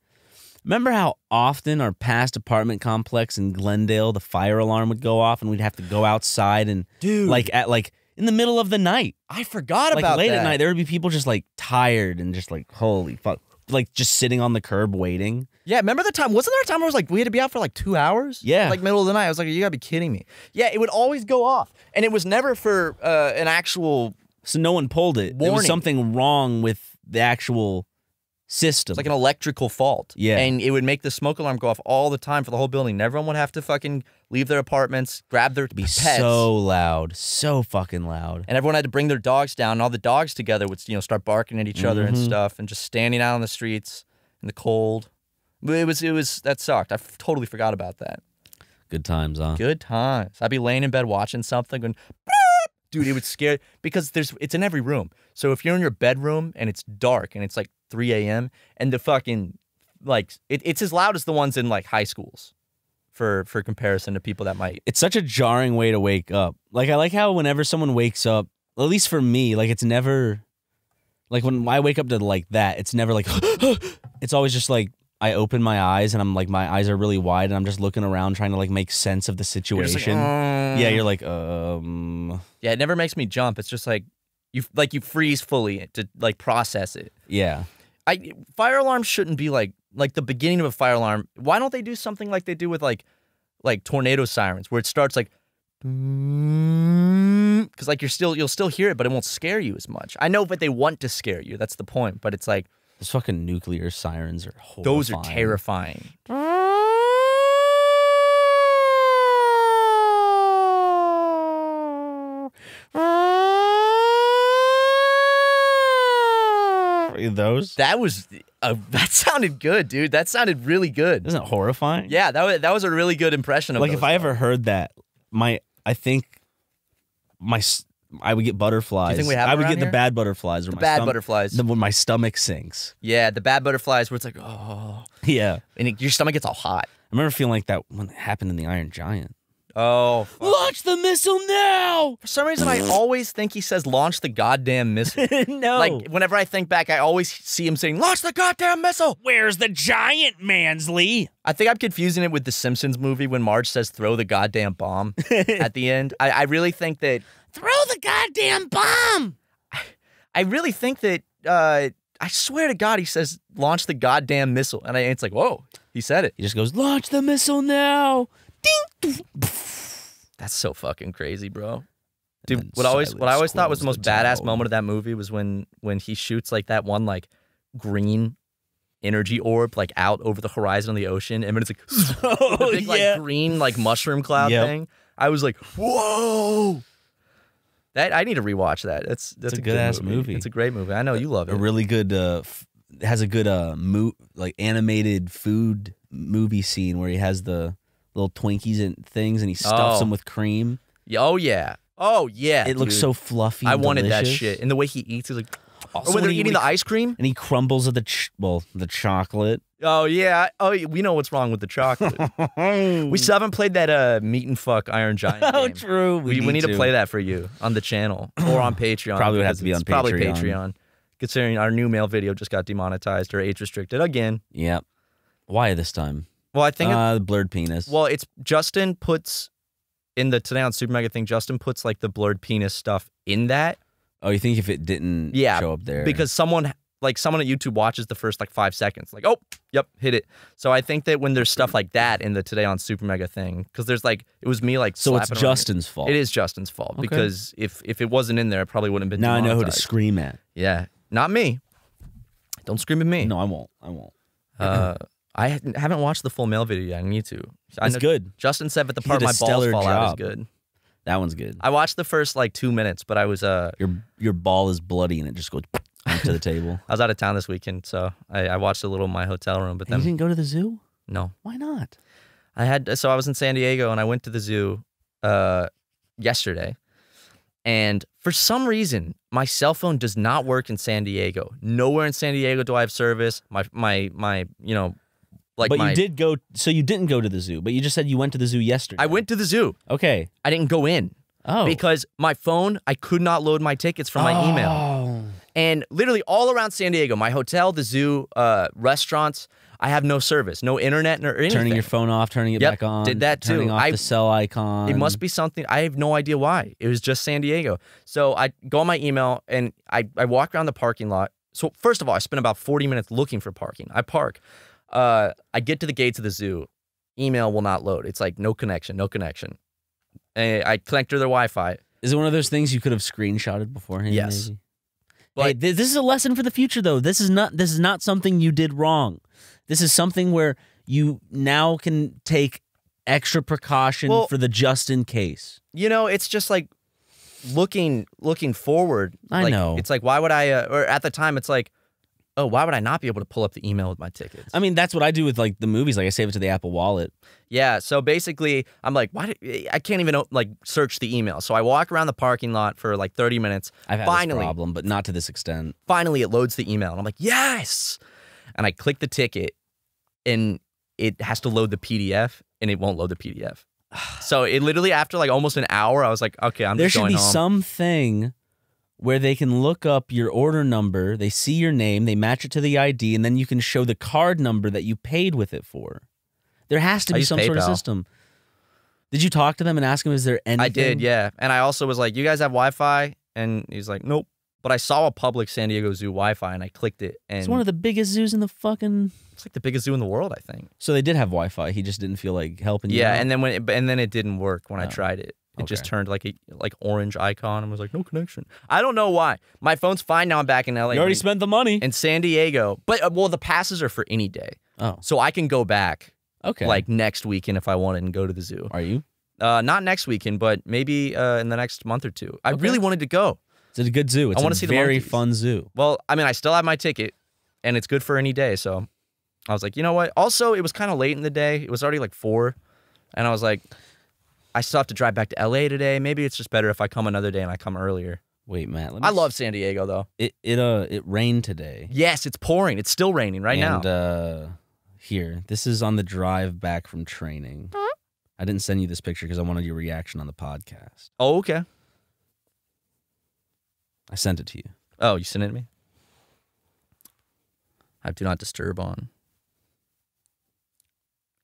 remember how often our past apartment complex in glendale the fire alarm would go off and we'd have to go outside and Dude. like at like in the middle of the night I forgot like about late that. at night there would be people just like tired and just like holy fuck like just sitting on the curb waiting Yeah, remember the time? Wasn't there a time where it was like we had to be out for like two hours? Yeah. like middle of the night. I was like, you gotta be kidding me. Yeah, it would always go off, and it was never for uh, an actual. so no one pulled it there was Warning. something wrong with the actual system It's like an electrical fault. Yeah. and it would make the smoke alarm go off all the time for the whole building. And everyone would have to fucking leave their apartments, grab their be pets, so loud so fucking loud and everyone had to bring their dogs down. And all the dogs together would you know start barking at each other and Mhm. stuff, and just standing out on the streets in the cold. It was it was that sucked. I f- totally forgot about that. good times huh Good times. I'd be laying in bed watching something going, dude, it would scare because there's it's in every room. So if you're in your bedroom and it's dark and it's like 3 a.m. and the fucking like it, it's as loud as the ones in like high schools for for comparison to people that might it's such a jarring way to wake up. Like I like how whenever someone wakes up, at least for me, like it's never like when I wake up to like that, it's never like it's always just like I open my eyes and I'm like my eyes are really wide and I'm just looking around trying to like make sense of the you're just situation. like, yeah, "Mm." you're like um yeah, it never makes me jump. It's just like you like you freeze fully to like process it. yeah. I fire alarms shouldn't be like like the beginning of a fire alarm. Why don't they do something like they do with like like tornado sirens where it starts like because like you're still you'll still hear it but it won't scare you as much. I know but they want to scare you. That's the point. But it's like Those fucking nuclear sirens are horrifying. those are terrifying. Those That was uh, that sounded good, dude. That sounded really good. isn't it horrifying? Yeah, that was that was a really good impression of like if I ever heard that, my I think my I would get butterflies. think we have I them would around get the here? bad butterflies or the my bad stom- butterflies. The, when my stomach sinks. yeah, the bad butterflies where it's like oh, Yeah, and it, your stomach gets all hot. I remember feeling like that when it happened in the Iron Giant. Oh, fuck. Launch the missile now! For some reason, I always think he says launch the goddamn missile. no, Like whenever I think back, I always see him saying launch the goddamn missile. where's the giant, Mansley? I think I'm confusing it with the Simpsons movie when Marge says throw the goddamn bomb at the end. I, I really think that Throw the goddamn bomb! I really think that uh, I swear to God he says launch the goddamn missile, and I, it's like whoa, he said it. He just goes, launch the missile now. Ding. That's so fucking crazy, bro. Dude, what I always what I always thought was the most go badass down. moment of that movie was when when he shoots like that one like green energy orb like out over the horizon of the ocean, and then it's like Oh, the big yeah. like green like mushroom cloud Yep. thing. I was like, whoa. That I need to rewatch that. That's that's a a, good-ass movie. movie. It's a great movie. I know you love it. a really good uh f- has a good uh mo- like animated food movie scene where he has the little Twinkies and things and he stuffs Oh. them with cream. Oh yeah. Oh yeah. it looks so fluffy. I wanted that shit. And the way he eats is like Also, or when they're when he- eating the ice cream. and he crumbles of the ch- well the chocolate. Oh yeah. Oh, we know what's wrong with the chocolate. we still haven't played that uh, meat and fuck Iron Giant. oh, game. true. We, we need to play that for you on the channel or on Patreon. Probably would have to be it's on Probably Patreon. Patreon. Considering our new mail video just got demonetized or age restricted again. Yep. Why this time? Well, I think. uh, blurred penis. well, it's Justin puts in the today on Super Mega thing. Justin puts like the blurred penis stuff in that. Oh, you think if it didn't Yeah, show up there because someone like someone at YouTube watches the first like five seconds, like, oh, yep, hit it. So I think that when there's stuff like that in the today on Super Mega thing, because there's like it was me like so it's Justin's fault. It is Justin's fault Okay. because if if it wasn't in there, it probably wouldn't have been. Now I know who to scream at. Yeah, not me. Don't scream at me. No, I won't. I won't. Uh, I haven't watched the full mail video yet. I need to. I It's good. Justin said that the part my balls fall out is good. That one's good. I watched the first like two minutes, but I was uh Your your ball is bloody and it just goes to the table. I was out of town this weekend, so I, I watched a little in my hotel room. But And you didn't go to the zoo? no, Why not? I had so I was in San Diego and I went to the zoo uh yesterday. And for some reason, my cell phone does not work in San Diego. Nowhere in San Diego do I have service. My my my, you know, like but my you did go. So you didn't go to the zoo, but you just said you went to the zoo yesterday. I went to the zoo. Okay. I didn't go in Oh. because my phone, I could not load my tickets from my email. Oh. And literally all around San Diego, my hotel, the zoo, uh, restaurants, I have no service, no internet or anything. Turning your phone off, turning it Yep, back on. did that Turning too. off I- the cell icon. It must be something. I have no idea why. It was just San Diego. So I go on my email and I, I walk around the parking lot. So first of all, I spent about 40 minutes looking for parking. I park. Uh, I get to the gates of the zoo. Email will not load. It's like no connection, no connection. And I connect to their Wi-Fi. Is it one of those things you could have screenshotted beforehand? Yes. Maybe? But- hey, th- this is a lesson for the future, though. This is not. This is not something you did wrong. This is something where you now can take extra precaution Well- for the just in case. You know, it's just like looking looking forward. I like, know. It's like why would I? Uh, or at the time, it's like, oh, why would I not be able to pull up the email with my tickets? I mean, that's what I do with like the movies. Like I save it to the Apple Wallet. Yeah, so basically, I'm like, why? Did, I can't even like search the email. So I walk around the parking lot for like 30 minutes. I've had finally, this problem, but not to this extent. finally, it loads the email, and I'm like, yes. And I click the ticket, and it has to load the PDF, and it won't load the PDF. So it literally after like almost an hour, I was like, okay, I'm there should be home. something where they can look up your order number, they see your name, they match it to the ID, and then you can show the card number that you paid with it for. There has to be some sort of system. Did you talk to them and ask them, is there anything? I did, yeah. And I also was like, you guys have Wi-Fi? And he's like, nope. But I saw a public San Diego Zoo Wi-Fi, and I clicked it, and It's one of the biggest zoos in the fucking. it's like the biggest zoo in the world, I think. So they did have Wi Fi. He just didn't feel like helping you. Yeah, out? and then when it, and then it didn't work when I Oh, tried it. It just turned like a like orange icon and was like no connection. I don't know why. My phone's fine now. I'm back in LA. you already spent the money. in San Diego, but uh, well, the passes are for any day, oh, so I can go back okay. like next weekend if I wanted and go to the zoo. are you? Uh, not next weekend, but maybe uh, in the next month or two. I really wanted to go. It's a good zoo. It's wanna a see the very monkeys. fun zoo. Well, I mean, I still have my ticket, and it's good for any day. So I was like, you know what? Also, it was kind of late in the day. It was already like four, and I was like, I still have to drive back to LA today. Maybe it's just better if I come another day and I come earlier. Wait, Matt. Let me I love San Diego though. it. It uh, it rained today. Yes, it's pouring. It's still raining right and, now. uh, here, this is on the drive back from training. I didn't send you this picture because I wanted your reaction on the podcast. oh, okay. I sent it to you. Oh, you sent it to me. I do not disturb on.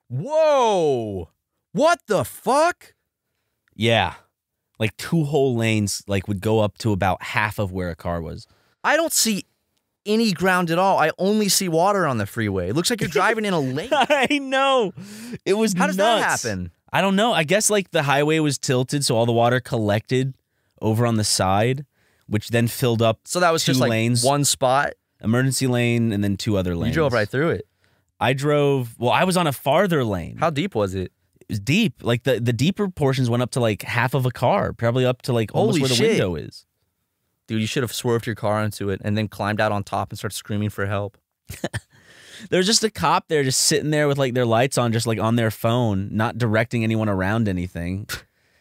Whoa! What the fuck? Yeah, like two whole lanes, like would go up to about half of where a car was. I don't see any ground at all. I only see water on the freeway. It looks like you're driving in a lake. I know. It was How does nuts. that happen? I don't know. I guess like the highway was tilted, so all the water collected over on the side, which then filled up So that was Two just like lanes. one spot. emergency lane and then two other lanes. You drove right through it. I drove. Well, I was on a farther lane. How deep was it? Was deep. Like the the deeper portions went up to like half of a car, probably up to like almost Holy where the shit. window is. Dude, you should have swerved your car into it and then climbed out on top and started screaming for help. There was just a cop there, just sitting there with like their lights on, just like on their phone, not directing anyone around anything.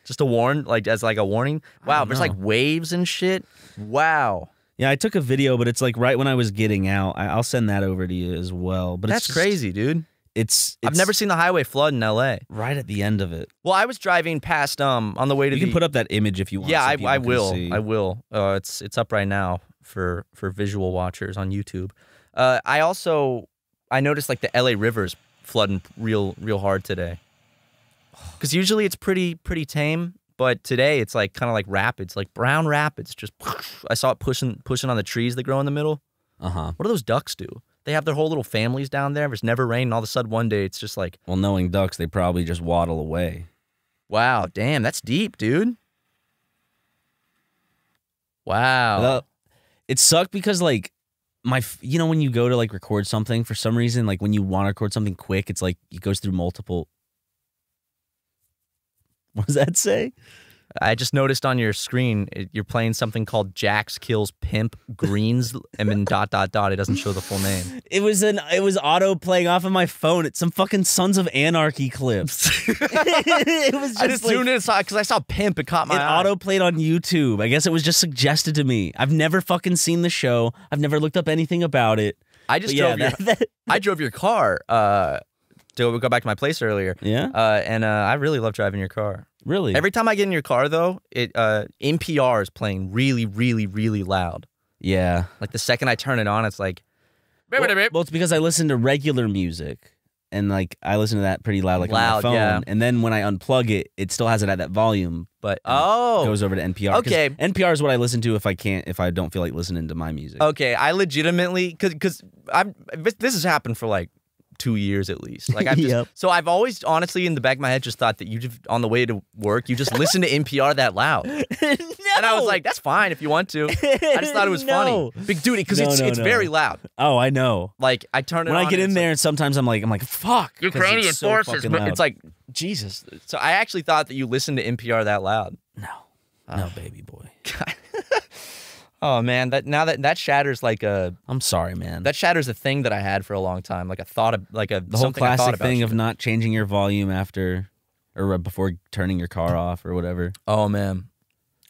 Just to warn, like as like a warning. Wow, there's know. like waves and shit. Wow. Yeah, I took a video, but it's like right when I was getting out. I, I'll send that over to you as well. But That's it's just- crazy, dude. It's, I've never seen the highway flood in LA. right at the end of it. Well, I was driving past um on the way to You the can put up that image if you want. Yeah, so I, I will. see. I will. Uh, it's it's up right now for for visual watchers on YouTube. Uh, I also I noticed like the LA rivers flooding real real hard today. Because usually it's pretty pretty tame, but today it's like kind of like rapids, like brown rapids. Just I saw it pushing pushing on the trees that grow in the middle. Uh huh. What do those ducks do? They have their whole little families down there. It's never rained. And all of a sudden, one day, it's just like, Well, knowing ducks, they probably just waddle away. wow, damn, that's deep, dude. Wow. Well, it sucked because like my you know, when you go to like record something for some reason, like when you want to record something quick, it's like it goes through multiple. What does that say? I just noticed on your screen it, you're playing something called Jax Kills Pimp Greens and then dot dot dot. It doesn't show the full name. It was an it was auto playing off of my phone. It's some fucking Sons of Anarchy clips. it was just I just like, tuned in because I saw Pimp. It caught my eye. it eye. auto played on YouTube. I guess it was just suggested to me. I've never fucking seen the show. I've never looked up anything about it. I just But yeah, drove your, that, that- I drove your car uh, to go back to my place earlier. yeah, Uh, and uh, I really love driving your car. Really. Every time I get in your car, though, it uh, NPR is playing really, really, really loud. yeah. Like the second I turn it on, it's like, Well, well, it's because I listen to regular music, and like I listen to that pretty loud, like on Loud, my phone. yeah. And then when I unplug it, it still has it at that volume. but oh, Goes over to NPR. Okay. NPR is what I listen to if I can't, if I don't feel like listening to my music. Okay, I legitimately because because I'm this this has happened for like two years at least. Like I've just Yep. so I've always honestly in the back of my head just thought that you just on the way to work you just listen to NPR that loud, no. and I was like, that's fine if you want to. I just thought it was No. funny, big duty, because No, it's no, it's no. very loud. oh, I know. Like I turn it When on I get in it's there, and sometimes I'm like, I'm like, fuck, Ukrainian it's so forces, but loud. it's like Jesus. So I actually thought that you listened to NPR that loud. no, Ah. no, baby boy. Oh man, that now that that shatters like a I'm sorry, man. that shatters a thing that I had for a long time, like a thought of like a the whole something I thought classic thing of not changing your volume after or uh, before turning your car off or whatever. Oh man,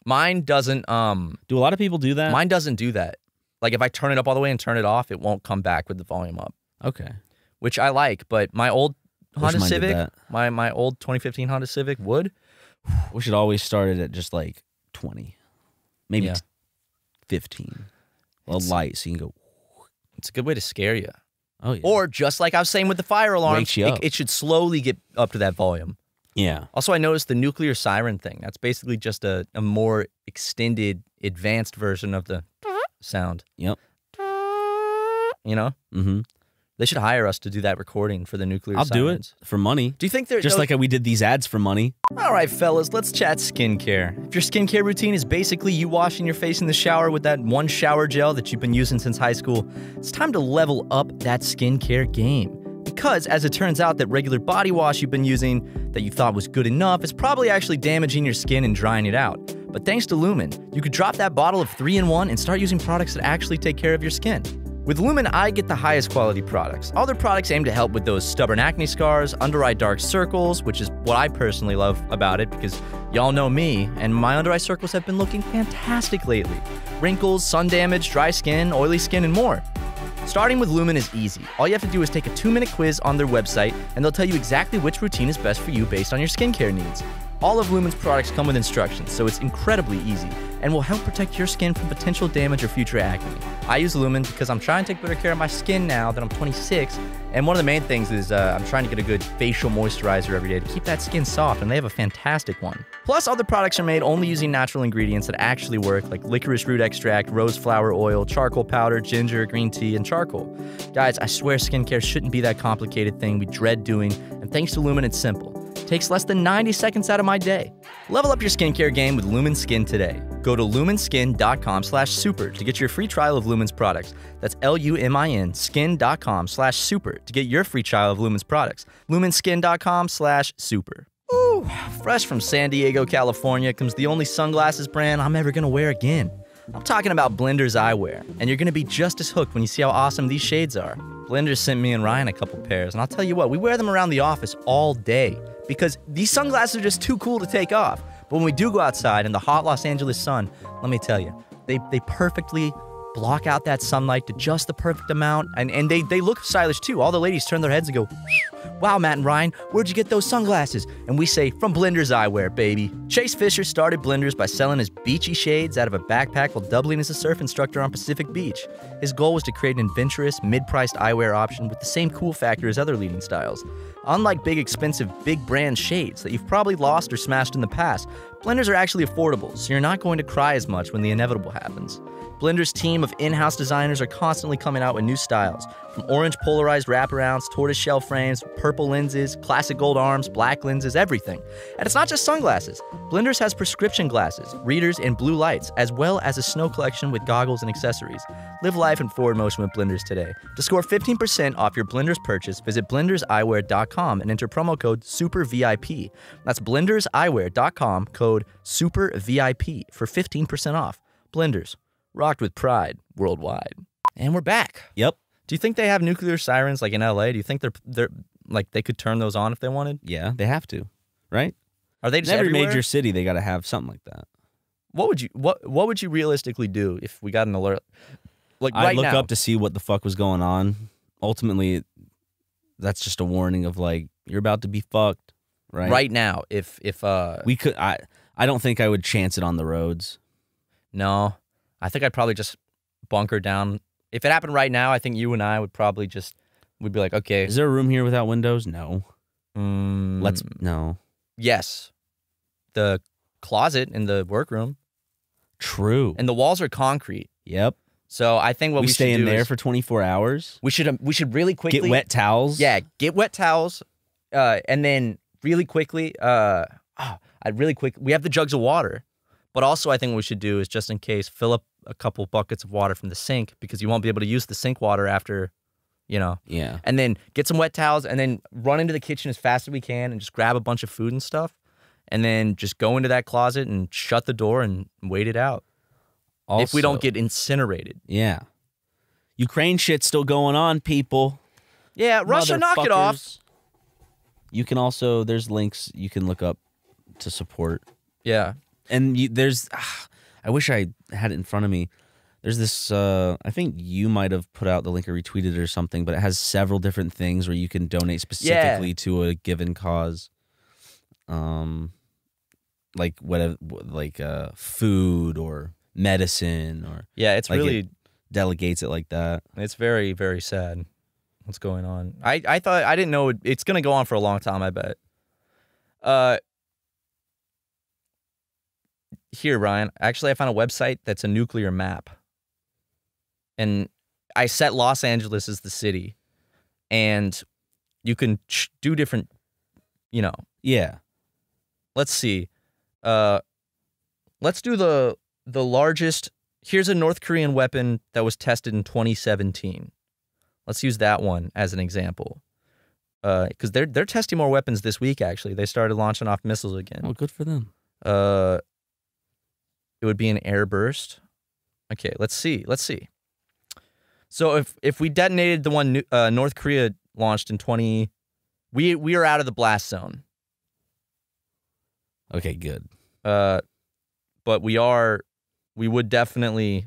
mine doesn't. Um, Do a lot of people do that? mine doesn't do that. Like if I turn it up all the way and turn it off, it won't come back with the volume up, Okay. which I like. But my old Honda Civic, my my old 2015 Honda Civic would. We should always start it at just like 20, maybe Yeah. T- 15. A It's- light, so you can go. It's a good way to scare you. Oh yeah. Or just like I was saying with the fire alarm, it, it should slowly get up to that volume. yeah. Also, I noticed the nuclear siren thing. That's basically just a, a more extended, advanced version of the sound. Yep. You know, Mm-hmm. They should hire us to do that recording for the nuclear. I'll do it for money. Do you think they're Just no- like how we did these ads for money. All right, fellas, let's chat skincare. If your skincare routine is basically you washing your face in the shower with that one shower gel that you've been using since high school, it's time to level up that skincare game. Because, as it turns out, that regular body wash you've been using that you thought was good enough is probably actually damaging your skin and drying it out. But thanks to Lumin, you could drop that bottle of 3 in 1 and start using products that actually take care of your skin. With Lumin, I get the highest quality products. All their products aim to help with those stubborn acne scars, under eye dark circles, which is what I personally love about it because y'all know me, and my under eye circles have been looking fantastic lately. Wrinkles, sun damage, dry skin, oily skin, and more. Starting with Lumin is easy. All you have to do is take a two minute quiz on their website, and they'll tell you exactly which routine is best for you based on your skincare needs. All of Lumin's products come with instructions, so it's incredibly easy and will help protect your skin from potential damage or future acne. I use Lumin because I'm trying to take better care of my skin now that I'm 26, and one of the main things is uh, I'm trying to get a good facial moisturizer every day to keep that skin soft, and they have a fantastic one. Plus, the products are made only using natural ingredients that actually work, like licorice root extract, rose flower oil, charcoal powder, ginger, green tea, and charcoal. Guys, I swear skincare shouldn't be that complicated thing we dread doing, and thanks to Lumin, it's simple. Takes less than 90 seconds out of my day. Level up your skincare game with Lumin Skin today. Go to luminskin.com slash super to get your free trial of Lumin's products. That's L-U-M-I-N skin.com slash super to get your free trial of Lumin's products. luminskin.com slash super. Ooh, fresh from San Diego, California comes the only sunglasses brand I'm ever gonna wear again. I'm talking about Blenders Eyewear, and you're gonna be just as hooked when you see how awesome these shades are. Blender sent me and Ryan a couple pairs, and I'll tell you what, we wear them around the office all day because these sunglasses are just too cool to take off. But when we do go outside in the hot Los Angeles sun, let me tell you, they, they perfectly block out that sunlight to just the perfect amount. And, and they, they look stylish too. All the ladies turn their heads and go, Wow, Matt and Ryan, where'd you get those sunglasses? And we say, From Blenders Eyewear, baby. Chase Fisher started Blenders by selling his beachy shades out of a backpack while doubling as a surf instructor on Pacific Beach. His goal was to create an adventurous, mid priced eyewear option with the same cool factor as other leading styles. Unlike big, expensive, big brand shades that you've probably lost or smashed in the past, blenders are actually affordable, so you're not going to cry as much when the inevitable happens. Blender's team of in house designers are constantly coming out with new styles from orange polarized wraparounds, tortoiseshell frames, purple lenses, classic gold arms, black lenses, everything. And it's not just sunglasses. Blenders has prescription glasses, readers, and blue lights, as well as a snow collection with goggles and accessories. Live life in forward motion with Blenders today. To score 15% off your Blenders purchase, visit blenderseyewear.com and enter promo code SUPERVIP. That's blenderseyewear.com, code SUPERVIP for 15% off. Blenders, rocked with pride worldwide. And we're back. Yep. Do you think they have nuclear sirens like in LA? Do you think they're they're like they could turn those on if they wanted? Yeah, they have to, right? Are they just In every everywhere? major city, they got to have something like that. What would you what what would you realistically do if we got an alert? Like I right look now. up to see what the fuck was going on. Ultimately, that's just a warning of like you're about to be fucked, right? right now, if if uh We could. I. I don't think I would chance it on the roads. no, I think I'd probably just bunker down. If it happened right now, I think you and I would probably just would be like, okay, Is there a room here without windows? No. mm, Let's. No. yes, the closet in the workroom True. and the walls are concrete. yep. So I think what we, we, stay should in do there is for 24 hours. we should um, we should really quickly Get wet towels. Yeah, get wet towels, uh, and then really quickly, uh, oh, I really quick. We have the jugs of water, but also I think what we should do is just in case fill up a couple buckets of water from the sink because you won't be able to use the sink water after, you know. Yeah. And then get some wet towels, and then run into the kitchen as fast as we can, and just grab a bunch of food and stuff, and then just go into that closet and shut the door and wait it out. if we don't get incinerated. Yeah. Ukraine shit's still going on, people. Yeah, Russia, knock it off. You can also there's links you can look up to support, Yeah. and you, there's. ah, I wish I had it in front of me. There's this. Uh, I think you might have put out the link or retweeted it or something, but it has several different things where you can donate specifically to a given cause. Um, like whatever, like uh, food or medicine or Yeah, it's Like it- really delegates it like that. It's very, very sad what's going on. I, I thought I didn't know it, it's gonna go on for a long time, I bet. Uh here, Ryan. Actually I found a website that's a nuclear map. And I set Los Angeles as the city. And you can ch- do different, you know, Yeah. let's see. Uh, let's do the the largest. Here's a North Korean weapon that was tested in 2017. Let's use that one as an example. Uh, Because they're they're testing more weapons this week. Actually, they started launching off missiles again. Oh, good for them. Uh, it would be an air burst. Okay, let's see. Let's see. So if if we detonated the one uh, North Korea launched in 20, we we are out of the blast zone. Okay, good. Uh, but we are, we would definitely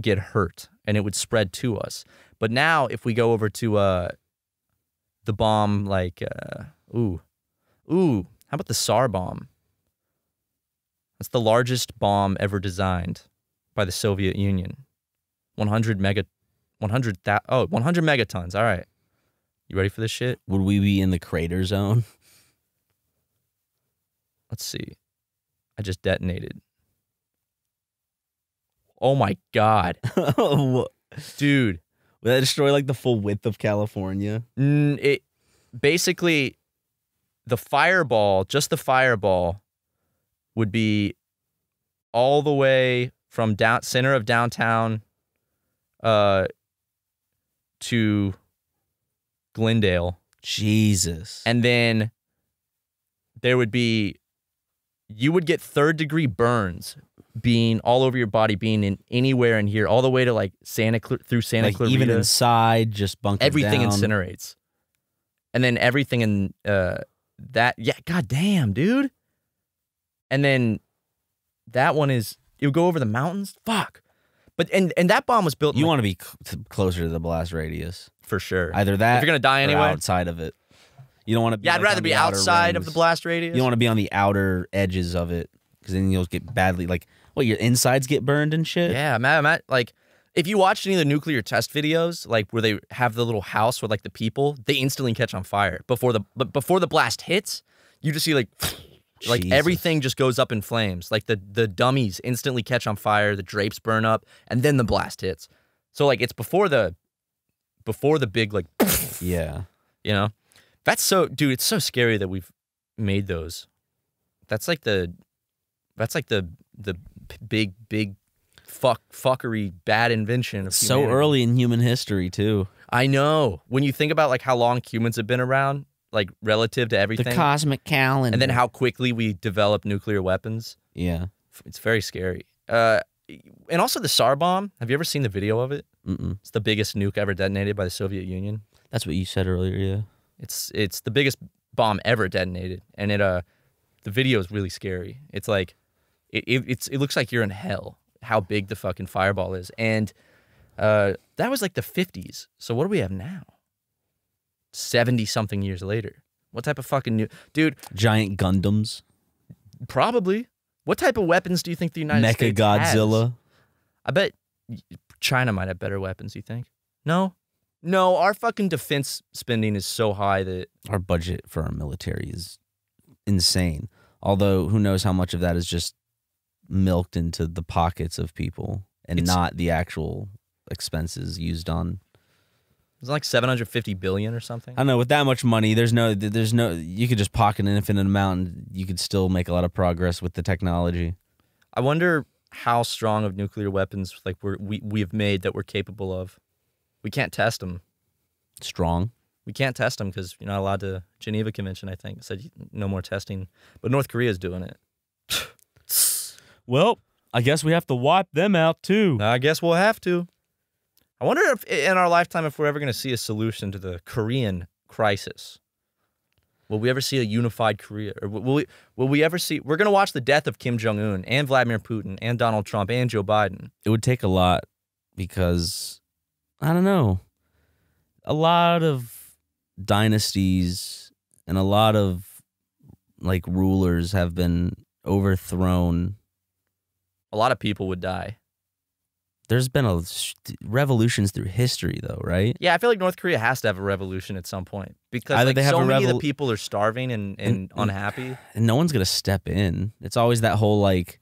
get hurt and it would spread to us. But now, if we go over to uh, the bomb, like, uh, ooh, ooh, how about the Tsar bomb? That's the largest bomb ever designed by the Soviet Union. 100 mega, 100, thou- oh, 100 megatons. All right. You ready for this shit? Would we be in the crater zone? Let's see. I just detonated. Oh my god, Dude. Would that destroy like the full width of California? N- It basically the fireball, just the fireball, would be all the way from down center of downtown, uh, to Glendale, Jesus. and then there would be you would get third degree burns being all over your body being in anywhere in here all the way to like santa Cl- through santa like clarita even inside, just bunker everything down. incinerates and then everything in uh that yeah god damn dude and then that one is you'll go over the mountains fuck But and and that bomb was built. You like, want to be c- t- closer to the blast radius. for sure. Either that, if you're gonna die or anyway. outside of it. You don't want to. be yeah, I'd rather be outside of the blast radius. You don't want to be on the outer edges of it because then you'll get badly like what your insides get burned and shit. Yeah, Matt, Matt, like if you watched any of the nuclear test videos, like where they have the little house with like the people, they instantly catch on fire before the but before the blast hits. You just see like like Jesus. everything just goes up in flames. Like the the dummies instantly catch on fire, the drapes burn up, and then the blast hits. So like it's before the before the big like Yeah. you know that's so dude it's so scary that we've made those that's like the that's like the the big big fuck fuckery bad invention of So humanity. early in human history too. i know when you think about like how long humans have been around like relative to everything The cosmic calendar. and then how quickly we develop nuclear weapons Yeah. it's very scary uh and also the Tsar bomb. Have you ever seen the video of it? Mm-mm. It's the biggest nuke ever detonated by the Soviet Union. That's what you said earlier. Yeah. It's it's the biggest bomb ever detonated, and it uh, the video is really scary. It's like, it, it it's it looks like you're in hell. How big the fucking fireball is, and uh, that was like the 50s. So what do we have now? Seventy something years later. What type of fucking new dude? Giant Gundams. Probably. What type of weapons do you think the United Mecha States has? Godzilla. I bet China might have better weapons. You think? No, no. Our fucking defense spending is so high that Our budget for our military is insane. Although who knows how much of that is just milked into the pockets of people and not the actual expenses used on it's like 750 billion or something. I don't know. With that much money, there's no, there's no. You could just pocket an infinite amount, and you could still make a lot of progress with the technology. I wonder how strong of nuclear weapons like we're, we we have made that we're capable of. We can't test them. Strong. We can't test them because you're not allowed to. Geneva Convention, I think, said no more testing. But North Korea is doing it. Well, I guess we have to wipe them out too. I guess we'll have to. I wonder if in our lifetime if we're ever going to see a solution to the Korean crisis. Will we ever see a unified Korea? Or will we, will we ever see? We're going to watch the death of Kim Jong Un and Vladimir Putin and Donald Trump and Joe Biden. It would take a lot because I don't know. A lot of dynasties and a lot of like rulers have been overthrown. A lot of people would die. There's been a revolutions through history, though, right? Yeah, I feel like North Korea has to have a revolution at some point because Either like, they have so many of the people are starving and, and, And- unhappy. and no one's gonna step in. It's always that whole like,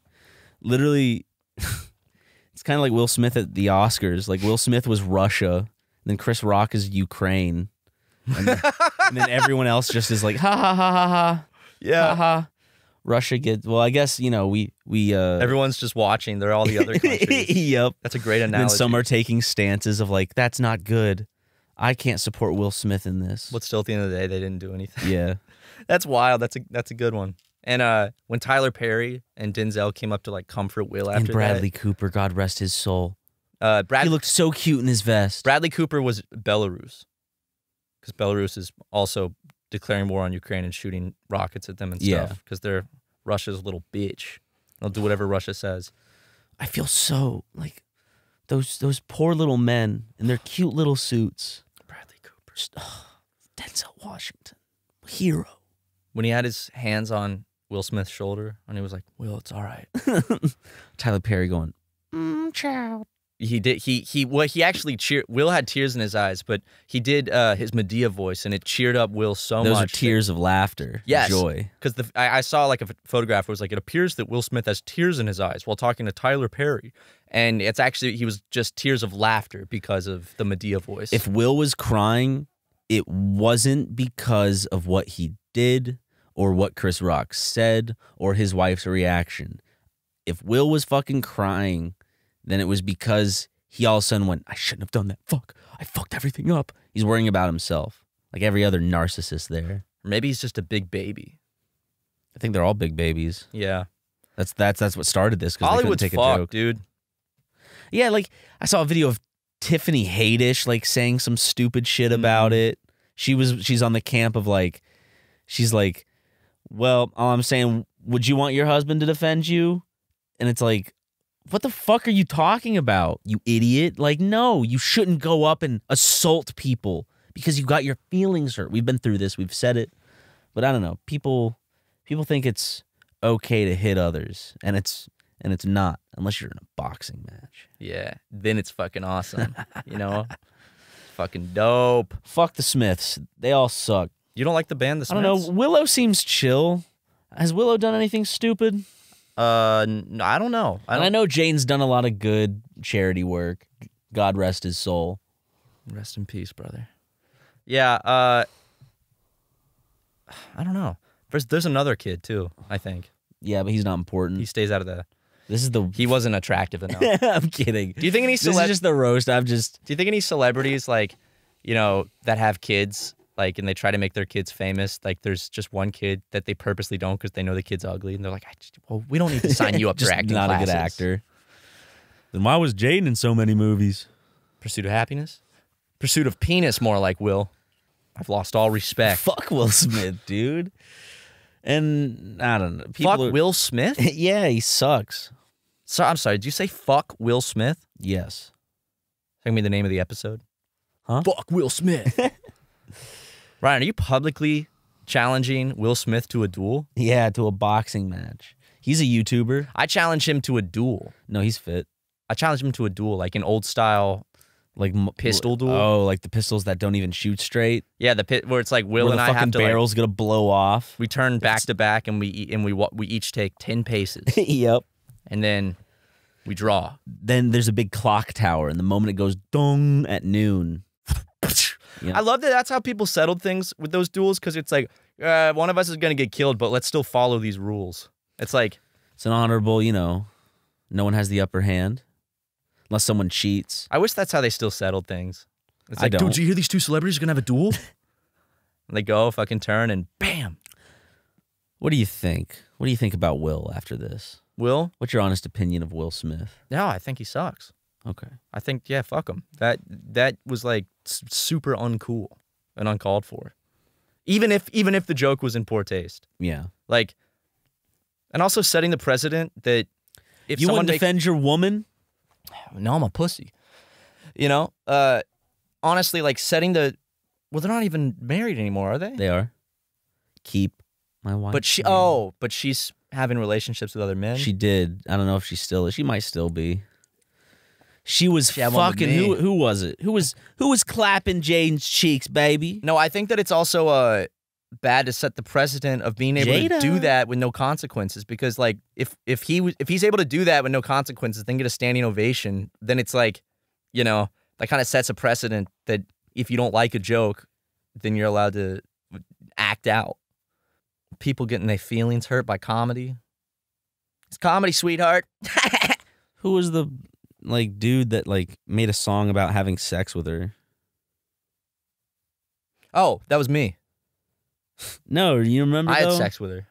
literally, it's kind of like Will Smith at the Oscars. Like Will Smith was Russia, and then Chris Rock is Ukraine, and then, and then everyone else just is like, ha ha ha ha ha, ha ha. Russia gets well. I guess you know we we uh. Everyone's just watching. They're all the other countries. yep. That's a great And analogy. then some are taking stances of like, that's not good. I can't support Will Smith in this. but still, at the end of the day, they didn't do anything. yeah. That's wild. That's a that's a good one. And uh, when Tyler Perry and Denzel came up to like comfort Will after And Bradley Cooper, God rest his soul. that, uh, Brad, he looked so cute in his vest. Bradley Cooper was Belarus, because Belarus is also declaring war on Ukraine and shooting rockets at them and Yeah. stuff. Because they're Russia's little bitch. They'll do whatever Russia says. I feel so like those those poor little men in their cute little suits. Bradley Cooper. Just, oh, Denzel Washington, hero. When he had his hands on Will Smith's shoulder and he was like, "Will, it's all right." Tyler Perry going, mm, child. He did he he well he actually cheered will had tears in his eyes but he did uh his Madea voice and it cheered up will so Those much Those are tears of laughter, Yes. joy. because the I, I saw like a photograph where it was like it appears that will smith has tears in his eyes while talking to tyler perry and it's actually he was just tears of laughter because of the Madea voice If Will was crying, it wasn't because of what he did or what Chris Rock said or his wife's reaction. If Will was fucking crying, then it was because he all of a sudden went, I shouldn't have done that. Fuck. I fucked everything up. He's worrying about himself. Like every other narcissist there. or maybe he's just a big baby I think they're all big babies. yeah That's that's that's what started this because they couldn't hollywood's take a joke. dude Yeah, like I saw a video of Tiffany Haddish like saying some stupid shit about Mm. it. She was she's on the camp of like she's like, well, all I'm saying, would you want your husband to defend you? And it's like, what the fuck are you talking about, you idiot? Like, no, you shouldn't go up and assault people because you got your feelings hurt. We've been through this, we've said it, but I don't know. People, people think it's okay to hit others, and it's and it's not unless you're in a boxing match. Yeah. Then it's fucking awesome. you know? fucking dope. Fuck the Smiths. They all suck. You don't like the band The I don't know. Willow seems chill. Has Willow done anything stupid? Uh, n- I don't know. I don't I know Jaden's done a lot of good charity work. God rest his soul. Rest in peace, brother. Yeah, uh I don't know. There's there's another kid too, I think. Yeah, but he's not important. He stays out of the this is the. He wasn't attractive enough. I'm kidding. Do you think any This is just the roast. I'm just. Do you think any celebrities like, you know, that have kids like and they try to make their kids famous, like there's just one kid that they purposely don't because they know the kid's ugly and they're like, I just, well, we don't need to sign you up just for acting not a good actor. Then why was Jaden in so many movies? Pursuit of happiness? Pursuit of penis more like Will. I've lost all respect. Fuck Will Smith, dude. And I don't know. People Fuck are- Will Smith? yeah, he sucks. So I'm sorry, did you say fuck Will Smith? Yes. Tell me the name of the episode. Huh? Fuck Will Smith. Ryan, are you publicly challenging Will Smith to a duel? Yeah, to a boxing match. He's a YouTuber. I challenge him to a duel. No, he's fit. I challenge him to a duel, like an old style. Like m- Pistol duel? Oh, like the pistols that don't even shoot straight. Yeah, the pit where it's like Will where and I have to like, barrel's gonna blow off. we turn back to back and we and we we each take ten paces yep. and then we draw. Then there's a big clock tower, and the moment it goes dong at noon, Yeah. I love that. That's how people settled things with those duels because it's like uh, one of us is gonna get killed, but let's still follow these rules. It's like it's an honorable. You know, no one has the upper hand unless someone cheats. I wish that's how they still settled things. It's I like, don't. dude, did you hear these two celebrities are gonna have a duel? and they go, fucking turn, and bam. What do you think? What do you think about Will after this? Will? What's your honest opinion of Will Smith? No, I think he sucks. Okay. I think yeah, fuck him. That that was like s- super uncool and uncalled for. Even if even if the joke was in poor taste, Yeah. like, and also setting the precedent that if you wouldn't defend your woman? no, I'm a pussy. You know, uh, honestly, like setting the well, they're not even married anymore, are they? They are. Keep my wife. but she oh, but she's having relationships with other men. She did. I don't know if she still is. She might still be. She was She had one with fucking who who was it? Who was who was clapping Jaden's cheeks, baby? No, I think that it's also uh bad to set the precedent of being able to do that with no consequences because like if if he was if he's able to do that with no consequences then get a standing ovation then it's like you know that kind of sets a precedent that if you don't like a joke then you're allowed to act out. People getting their feelings hurt by comedy. It's comedy sweetheart. Who was the like dude that like made a song about having sex with her? oh that was me No, you remember? i had though? sex with her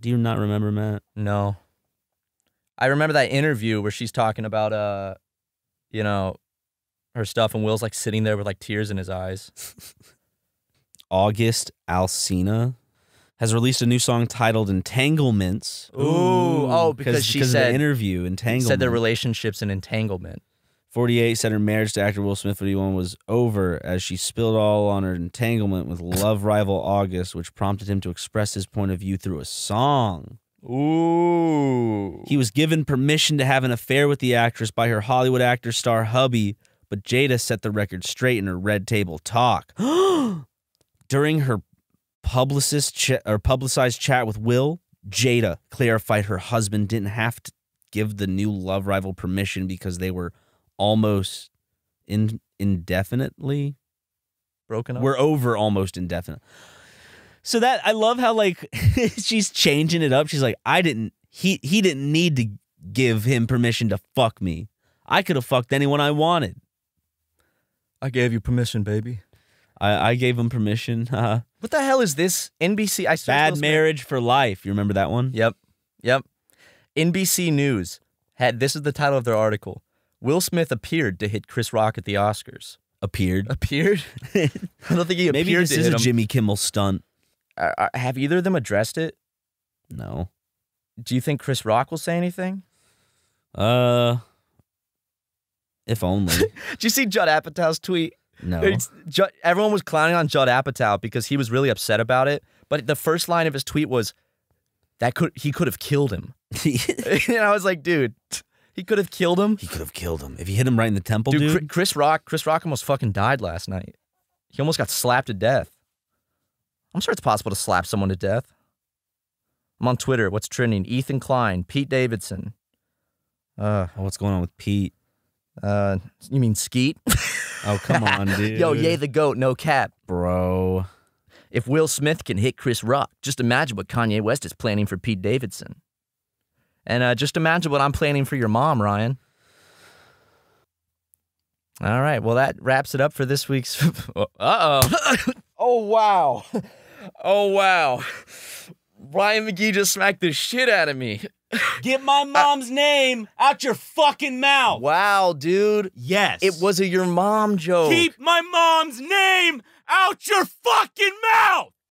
Do you not remember, Matt? No. I remember that interview where she's talking about uh you know her stuff and Will's like sitting there with like tears in his eyes. August Alsina has released a new song titled "Entanglements." Ooh, oh, because she of the said- interview entanglement. Said their relationships and entanglement. 48 said her marriage to actor Will Smith 51 was over as she spilled all on her entanglement with love rival August, which prompted him to express his point of view through a song. Ooh. He was given permission to have an affair with the actress by her Hollywood actor star hubby, but Jada set the record straight in her Red Table talk. During her publicist ch- or publicized chat with Will, Jada clarified her husband didn't have to give the new love rival permission because they were almost in indefinitely broken up. we're over almost indefinite. So that I love how like she's changing it up. She's like, I didn't he he didn't need to give him permission to fuck me. I could have fucked anyone I wanted. I gave you permission, baby. I, I gave him permission. Uh, What the hell is this? NBC I bad marriage for life. You remember that one? Yep. Yep. NBC News had this is the title of their article. Will Smith appeared to hit Chris Rock at the Oscars. Appeared. Appeared? I don't think he appeared. Maybe appeared this to is a him. Jimmy Kimmel stunt. Uh, uh, have either of them addressed it? No. Do you think Chris Rock will say anything? Uh, if only. Did you see Judd Apatow's tweet? No. It's- Judd, everyone was clowning on Judd Apatow because he was really upset about it. But the first line of his tweet was, "That could he could have killed him." and I was like, dude, he could have killed him. He could have killed him if he hit him right in the temple, Dude, dude. Chris Rock, Chris Rock almost fucking died last night. He almost got slapped to death. I'm sure it's possible to slap someone to death. I'm on Twitter. What's trending? Ethan Klein, Pete Davidson. Uh, Oh, what's going on with Pete? Uh, you mean Skete? Oh, come on, dude. Yo, yay the goat, no cap. bro. If Will Smith can hit Chris Rock, just imagine what Kanye West is planning for Pete Davidson. And uh, just imagine what I'm planning for your mom, Ryan. All right, well, that wraps it up for this week's. uh oh. oh, wow. Oh, wow. Ryan Magee just smacked the shit out of me. Get my mom's name out your fucking mouth. Wow, dude. Yes. It was a your mom joke. Keep my mom's name out your fucking mouth.